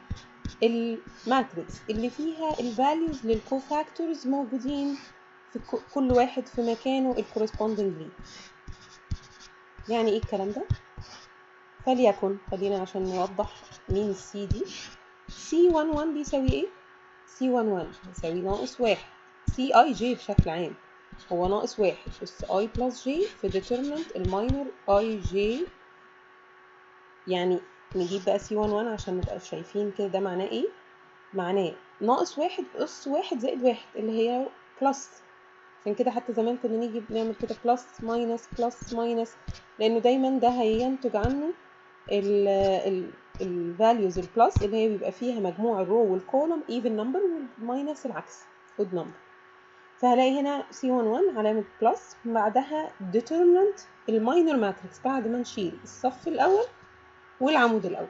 ال matrix اللي فيها ال values لل cofactors موجودين في كل واحد في مكانه ال corresponding ليه يعني إيه الكلام ده؟ فليكن خلينا عشان نوضح مين ال C دي C 1 1 بيساوي إيه؟ C 1 1 بيساوي ناقص واحد. C i j بشكل عام. هو ناقص واحد. أس i plus j في determinant ال minor i j يعني نجيب بقى C 1 1 عشان نبقى شايفين كده ده معناه إيه؟ معناه ناقص واحد أس واحد زائد واحد اللي هي plus عشان كده حتى زمان كنا نيجي بنعمل كده plus minus plus minus لأنه دايما ده هينتج عنه ال values ال plus اللي هي بيبقى فيها مجموع ال row وال column even number وال minus العكس odd number فهلاقي هنا C 1 1 علامة plus بعدها determinant ال minor matrix بعد ما نشيل الصف الأول والعمود الأول.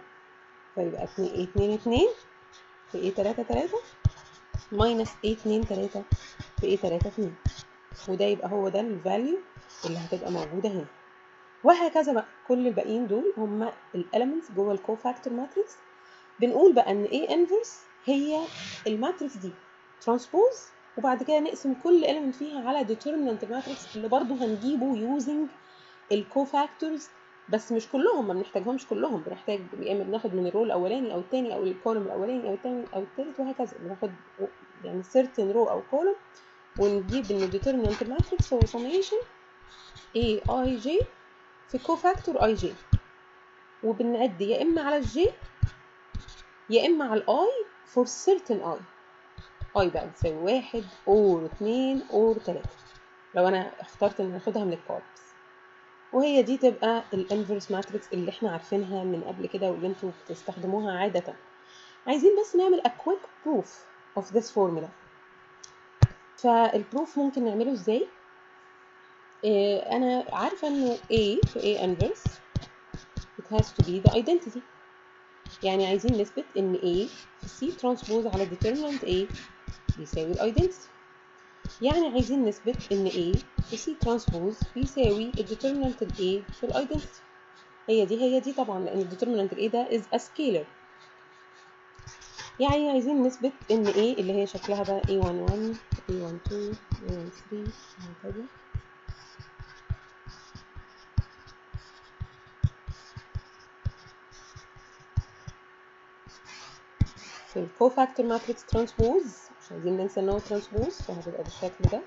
فيبقى اتنين A اتنين اتنين. في A تلاتة تلاتة. minus A اتنين تلاتة. في A تلاتة اتنين. وده يبقى هو ده ال value اللي هتبقى موجودة هنا. وهكذا بقى. كل الباقيين دول هما ال elements جوه ال cofactor matrix بنقول بقى إن A inverse هي ال matrix دي. transpose وبعد كده نقسم كل element فيها على determinant matrix اللي برضو هنجيبه using ال cofactors بس مش كلهم ما بنحتاجهمش كلهم بنحتاج يا إما بناخد من ال row الأولاني أو الثاني أو ال column الأولاني أو الثاني أو الثالث وهكذا. بناخد يعني certain row أو column ونجيب ان ال determinant matrix هو summation A I J في cofactor i j وبنعد يا إما على ال j يا إما على ال i for certain i i بقى بتساوي واحد or اتنين or تلاتة. لو أنا اخترت إن أخدها من ال columns وهي دي تبقى ال inverse matrix اللي إحنا عارفينها من قبل كده واللي أنتوا بتستخدموها عادة. عايزين بس نعمل a quick proof of this formula. فال proof ممكن نعمله إزاي؟ إيه أنا عارفة انه A في A inverse it has to be the identity. يعني عايزين نثبت ان A في C transpose على determinant A بيساوي ال identity يعني عايزين نثبت إن A في C transpose بيساوي ال determinant ال A في ال identity هي دي هي دي طبعا لأن ال determinant ال A ده is a scalar. يعني عايزين نثبت إن A اللي هي شكلها بقى A11 A12 A13 وهكذا في ال cofactor matrix transpose مش عايزين ننسى ان هو transpose فهتبقى بالشكل ده.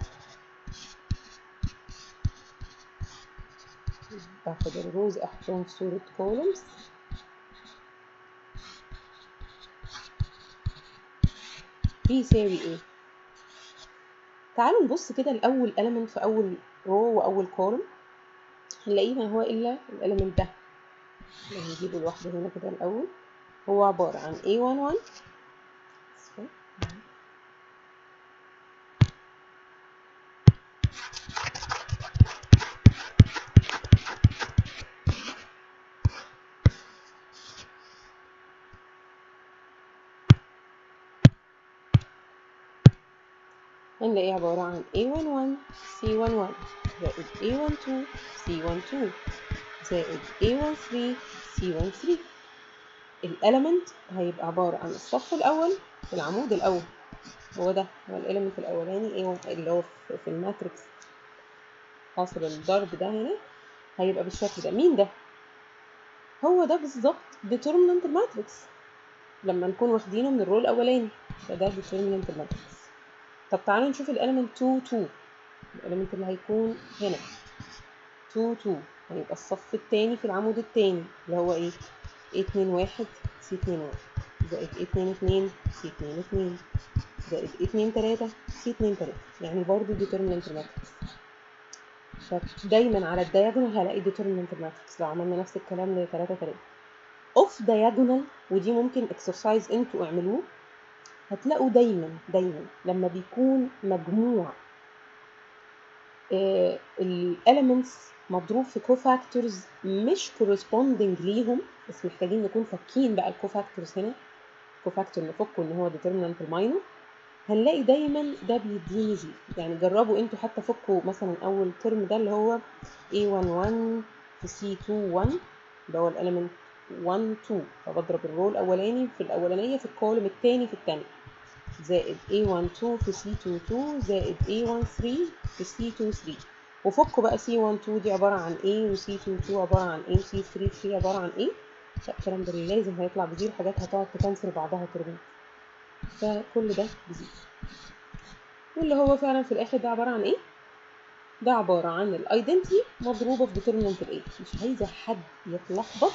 باخد ال rows أحطهم في صورة columns بيساوي إيه؟ تعالوا نبص كده لأول element في أول row وأول column هنلاقيه ما هو إلا ال element ده. نجيبه لوحده هنا كده الأول. هو عبارة عن A11 هنلاقيه عبارة عن A11 C11 زائد A12 C12 زائد A13 C13 ال element هيبقى عبارة عن الصف الأول في العمود الأول. هو ده هو ال element الأولاني A1 اللي هو في ال matrix. حاصل الضرب ده هنا هيبقى بالشكل ده. مين ده؟ هو ده بالظبط determinant ال matrix لما نكون واخدينه من ال row الأولاني فده determinant ال matrix طب تعالوا نشوف ال element 2 2 ال element اللي هيكون هنا. 2 2 هيبقى الصف التاني في العمود التاني اللي هو إيه؟ 2 1 C 2 1 زائد 2 2 C 2 2 زائد A 2 3 C 2 3 يعني برضه determinant matrix. فدايما على ال diagonal هلاقي determinant matrix. لو عملنا نفس الكلام ل 3 3 off diagonal ودي ممكن exercise أنتوا اعملوه. هتلاقوا دايما دايما لما بيكون مجموع آه ال elements مضروب في cofactors مش corresponding ليهم بس محتاجين نكون فاكين بقى ال cofactors هنا. cofactor نفكه إن هو determinant ال minor هنلاقي دايما ده بيديني zero يعني جربوا أنتوا حتى فكوا مثلا أول term ده اللي هو A11 في C21 اللي هو ال element 1 2 فبضرب ال row الاولاني في الأولانية في ال column الثاني في الثاني زائد A12 في C22 زائد A13 في C23 وفكوا بقى C12 دي عبارة عن A و C22 عبارة عن A و C33 عبارة عن A. الكلام ده لازم هيطلع ب zero حاجات هتقعد ت cancel بعضها تربيع فكل ده ب zero واللي هو فعلا في الآخر ده عبارة عن إيه؟ ده عبارة عن ال identity مضروبة في determinant ال A مش عايزة حد يتلخبط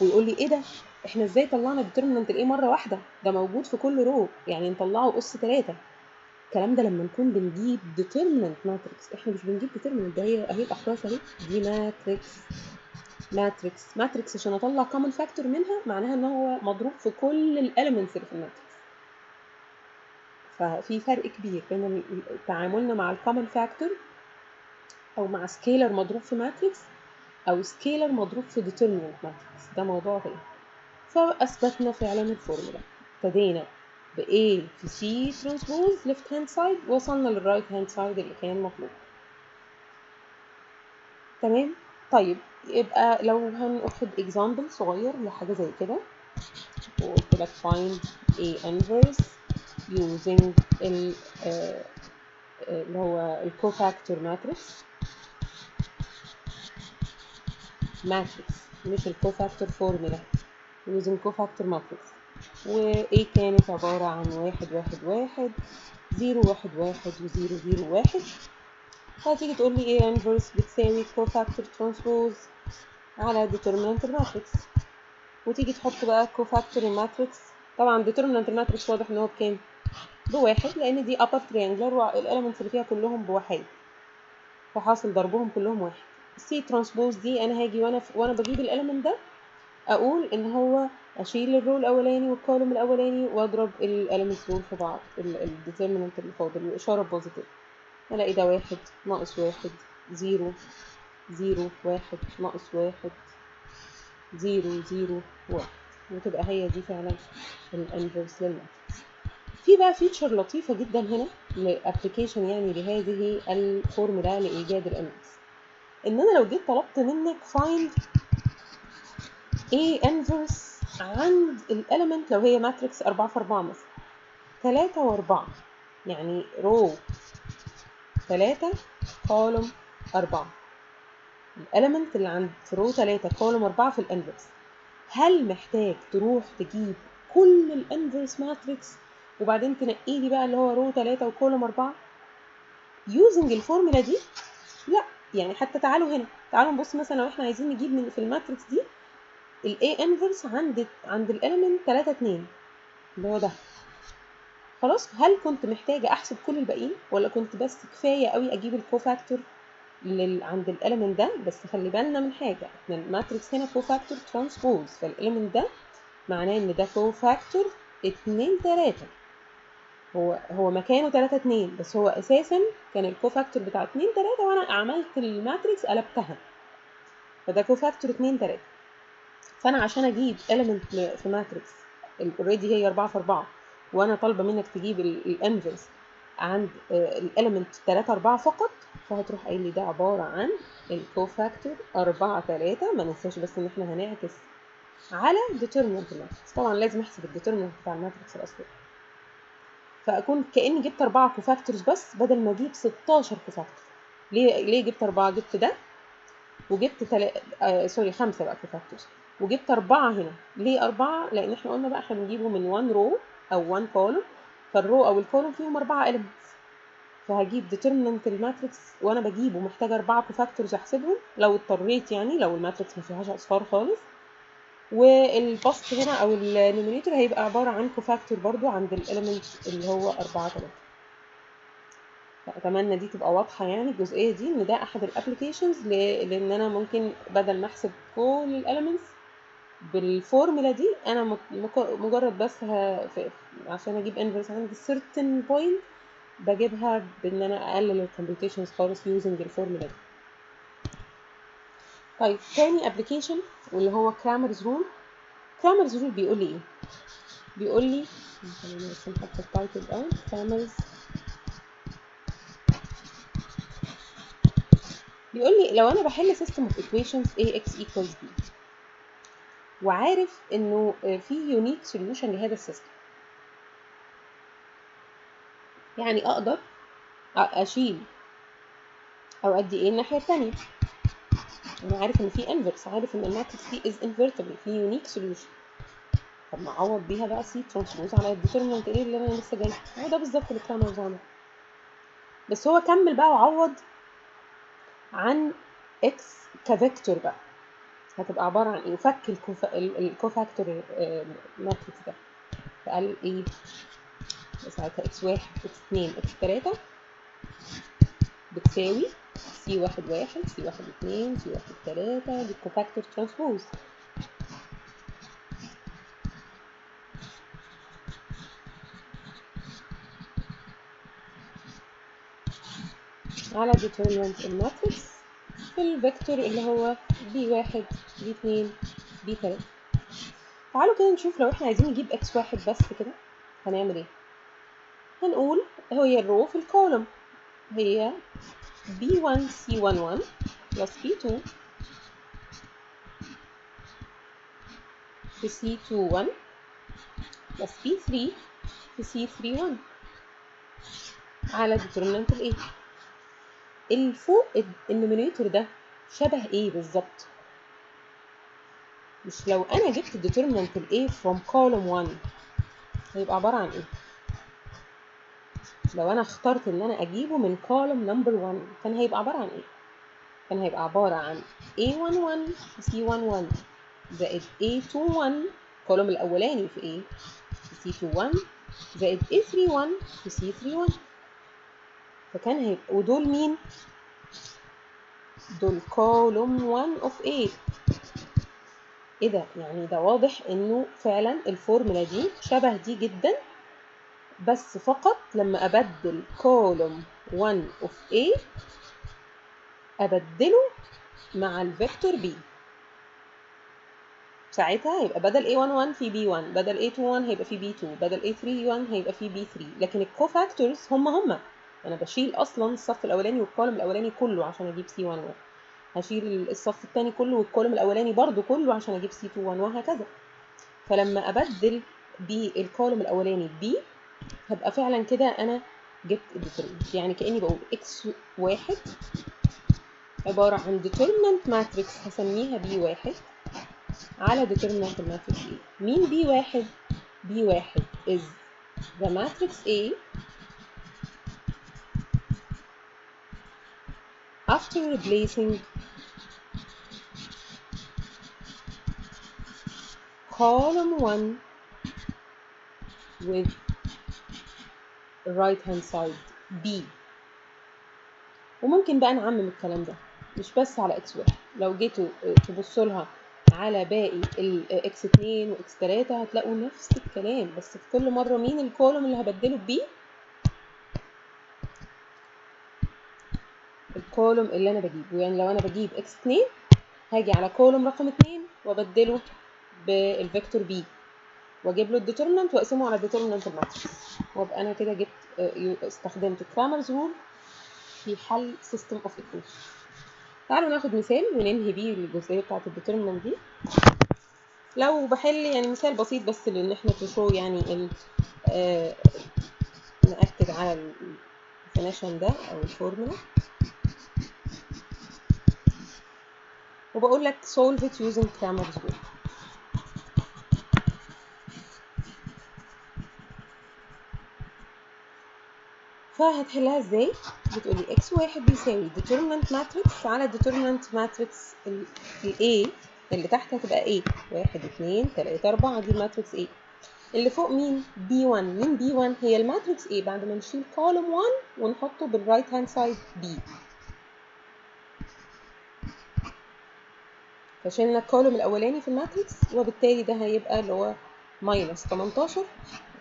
ويقول لي إيه ده؟ إحنا إزاي طلعنا determinant ال A مرة واحدة؟ ده موجود في كل row يعني نطلعه اس ثلاثة الكلام ده لما نكون بنجيب determinant matrix إحنا مش بنجيب determinant ده هي أهي الأحراف أهي. دي matrix matrix matrix عشان أطلع common factor منها معناها إن هو مضروب في كل ال elements اللي في ال matrix ففي فرق كبير بين تعاملنا مع ال common factor أو مع scalar مضروب في matrix أو scalar مضروب في determinant matrix ده موضوع تاني. فأثبتنا فعلا الفورمولا ابتدينا ب A في C transpose left hand side وصلنا لل right hand side اللي كان مطلوب. تمام؟ طيب يبقى لو هناخد example صغير لحاجة زي كده وقلت لك find A inverse using ال آه اللي هو ال cofactor matrix matrix مش ال cofactor formula using cofactor matrix. و A كانت عبارة عن واحد واحد واحد zero واحد واحد و zero zero واحد. هتيجي تقول لي A inverse بتساوي cofactor transpose على determinant matrix. وتيجي تحط بقى cofactor matrix. طبعا determinant matrix واضح إن هو بكام؟ بواحد لأن دي upper triangular وال elements اللي فيها كلهم بواحد. فحاصل ضربهم كلهم واحد. C transpose دي أنا هاجي وأنا وأنا بجيب ال element ده أقول إن هو أشيل ال row الأولاني وال column الأولاني وأضرب ال elements دول في بعض ال determinant اللي فاضل الإشارة positive ألاقي ده واحد ناقص واحد zero zero واحد ناقص واحد zero zero واحد. وتبقى هي دي فعلا ال inverse لل matrix في بقى feature لطيفة جدا هنا ل application يعني لهذه الفورمولا لإيجاد ال inverse إن أنا لو جيت طلبت منك find A inverse عند ال element لو هي matrix 4 في 4 مثلا. 3 و4 يعني row 3 column 4 ال element اللي عند row 3 column 4 في ال inverse هل محتاج تروح تجيب كل ال inverse matrix وبعدين تنقي لي بقى اللي هو row 3 و column 4 using ال formula دي لا يعني حتى تعالوا هنا تعالوا نبص مثلا لو إحنا عايزين نجيب من في ال matrix دي ال A inverse عند عند ال element 3 2 اللي هو ده. خلاص؟ هل كنت محتاجة أحسب كل الباقيين ولا كنت بس كفاية قوي أجيب ال cofactor لل... عند ال element ده؟ بس خلي بالنا من حاجة إحنا ال matrix هنا cofactor transpose فال element ده معناه إن ده cofactor 2 3 هو هو مكانه 3 2 بس هو أساسا كان ال cofactor بتاع 2 3 وأنا عملت ال matrix قلبتها. فده cofactor 2 3 فأنا عشان أجيب element في matrix already هي 4 في 4 وأنا طالبة منك تجيب ال inverse عند ال element 3 4 فقط فهتروح قايل لي ده عبارة عن ال cofactor 4 3 ما ننساش بس إن إحنا هنعكس على determinant ال matrix طبعا لازم أحسب ال determinant بتاع ال matrix الاصلي فأكون كأني جبت 4 cofactors بس بدل ما أجيب 16 cofactor ليه ليه جبت 4 جبت ده وجبت تل... آه sorry خمسة بقى cofactors وجبت أربعة هنا. ليه أربعة؟ لأن إحنا قلنا بقى إحنا بنجيبه من 1 row أو 1 column فال row أو ال column فيهم أربعة elements. فهجيب determinant ال matrix وأنا بجيبه. محتاجة أربعة cofactors أحسبهم. لو اضطريت يعني لو ال matrix ما فيهاش أصفار خالص. والبسط هنا أو ال numerator هيبقى عبارة عن cofactor برضو عند ال element اللي هو أربعة تلاتة اتمنى دي تبقى واضحة يعني الجزئية دي إن ده أحد ال applications لأن أنا ممكن بدل ما أحسب كل ال elements بالفورمولا دي أنا مجرد بس. عشان أجيب inverse عند certain point بجيبها بإن أنا أقلل ال computations خالص using ال formula دي طيب تاني application واللي هو Cramer's rule Cramer's rule بيقول لي إيه؟ بيقول لي خلينا بس نحط ال title الأول Cramer's بيقول لي لو أنا بحل system of equations Ax equals b وعارف إنه في unique solution لهذا السيستم يعني أقدر اشيل أو أدي إيه الناحية الثانية أنا عارف إن في inverse عارف إن الماتريكس دي is invertible في unique solution. طب ما أعوض بيها بقى C transpose على ال determinant إيه اللي أنا لسه جاي هو ده بالظبط اللي Cramer's عمله بس هو كمل بقى وعوض عن إكس ك vector بقى. هتبقى عبارة عن إيه؟ فك ال cofactor matrix ده. فقال إيه؟ ساعتها إكس واحد إكس اتنين إكس تلاتة بتساوي سي واحد واحد سي واحد اتنين سي واحد تلاتة دي ال cofactor transpose على determinant ال matrix في ال vector اللي هو B واحد B اتنين B تلاتة. تعالوا كده نشوف لو إحنا عايزين نجيب إكس واحد بس كده هنعمل إيه؟ هنقول هي ال row في ال column هي b1 c11 plus b2 في c21 plus b3 في c31 على determinant الايه الفوق ال numerator ده شبه إيه بالظبط؟ مش لو أنا جبت ال determinant ال A from column 1 هيبقى عبارة عن إيه؟ لو أنا اخترت إن أنا أجيبه من column number 1 كان هيبقى عبارة عن إيه؟ كان هيبقى عبارة عن A11 في C11 زائد A21 الكولوم الأولاني في A في C21 زائد A31 في C31 فكان هيبقى ودول مين؟ دول column 1 of A. إيه ده؟ يعني ده واضح إنه فعلا الفورمولا دي شبه دي جدا. بس فقط لما أبدل column 1 of A أبدله مع ال vector B. ساعتها هيبقى بدل A11 في B1 بدل A21 هيبقى في B2 بدل A31 هيبقى في B3 لكن ال cofactors هم هم. أنا بشيل أصلا الصف الأولاني وال column الأولاني كله عشان أجيب C11 هشيل الصف الثاني كله وال column الأولاني برضو كله عشان أجيب C21 وهكذا. فلما أبدل بال column الأولاني B هبقى فعلا كده أنا جبت الديترمنت يعني كاني بقول x واحد عبارة عن determinant matrix هسميها B واحد على determinant matrix A مين B واحد؟ B واحد is the matrix A after replacing column 1 with right hand side B. وممكن بقى نعمم الكلام ده مش بس على إكس واحد. لو جيتوا تبصوا لها على باقي الاكس 2 واكس 3 هتلاقوا نفس الكلام. بس في كل مرة مين ال column اللي هبدله بيه ال column اللي أنا بجيبه. يعني لو أنا بجيب إكس 2 هاجي على column رقم 2 وأبدله بال vector B وأجيب له ال determinant وأقسمه على ال determinant ال matrix وأبقى أنا كده جبت استخدمت Cramer's rule في حل system of equation تعالوا ناخد مثال وننهي بيه الجزئية بتاعه ال determinant دي. لو بحل يعني مثال بسيط بس لأن إحنا to show يعني ال آه نأكد على ال definition ده أو الفورمولا وبقول لك solve it using Cramer's rule. فهتحلها إزاي بتقولي x واحد بيساوي determinant matrix على determinant matrix ال A اللي تحت هتبقى A. واحد اتنين تلاتة أربعة دي ال matrix A. اللي فوق مين؟ B1 مين B1 هي ال matrix A بعد ما نشيل column 1 ونحطه بال right hand side B. فشلنا ال column الأولاني في ال matrix وبالتالي ده هيبقى اللي هو minus 18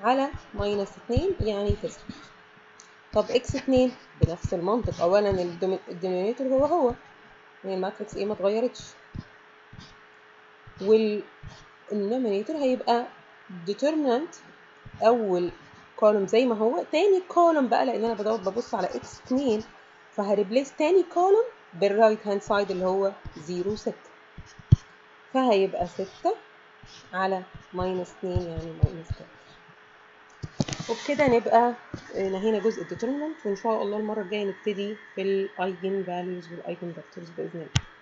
على minus 2 يعني 9 طب إكس 2 بنفس المنطق. اولا ال denominator هو هو. يعني ال matrix إيه؟ ما اتغيرتش. وال numerator هيبقى determinant أول column زي ما هو. تاني column بقى لأن أنا بدور ببص على إكس 2 فه replace تاني column بال right hand side اللي هو 0 6 فهيبقى 6 على minus 2 يعني minus 3 وبكده نبقى نهينا جزء ال determinant وإن شاء الله المرة الجاية نبتدي في ال eigenvalues وال eigenvectors بإذن الله.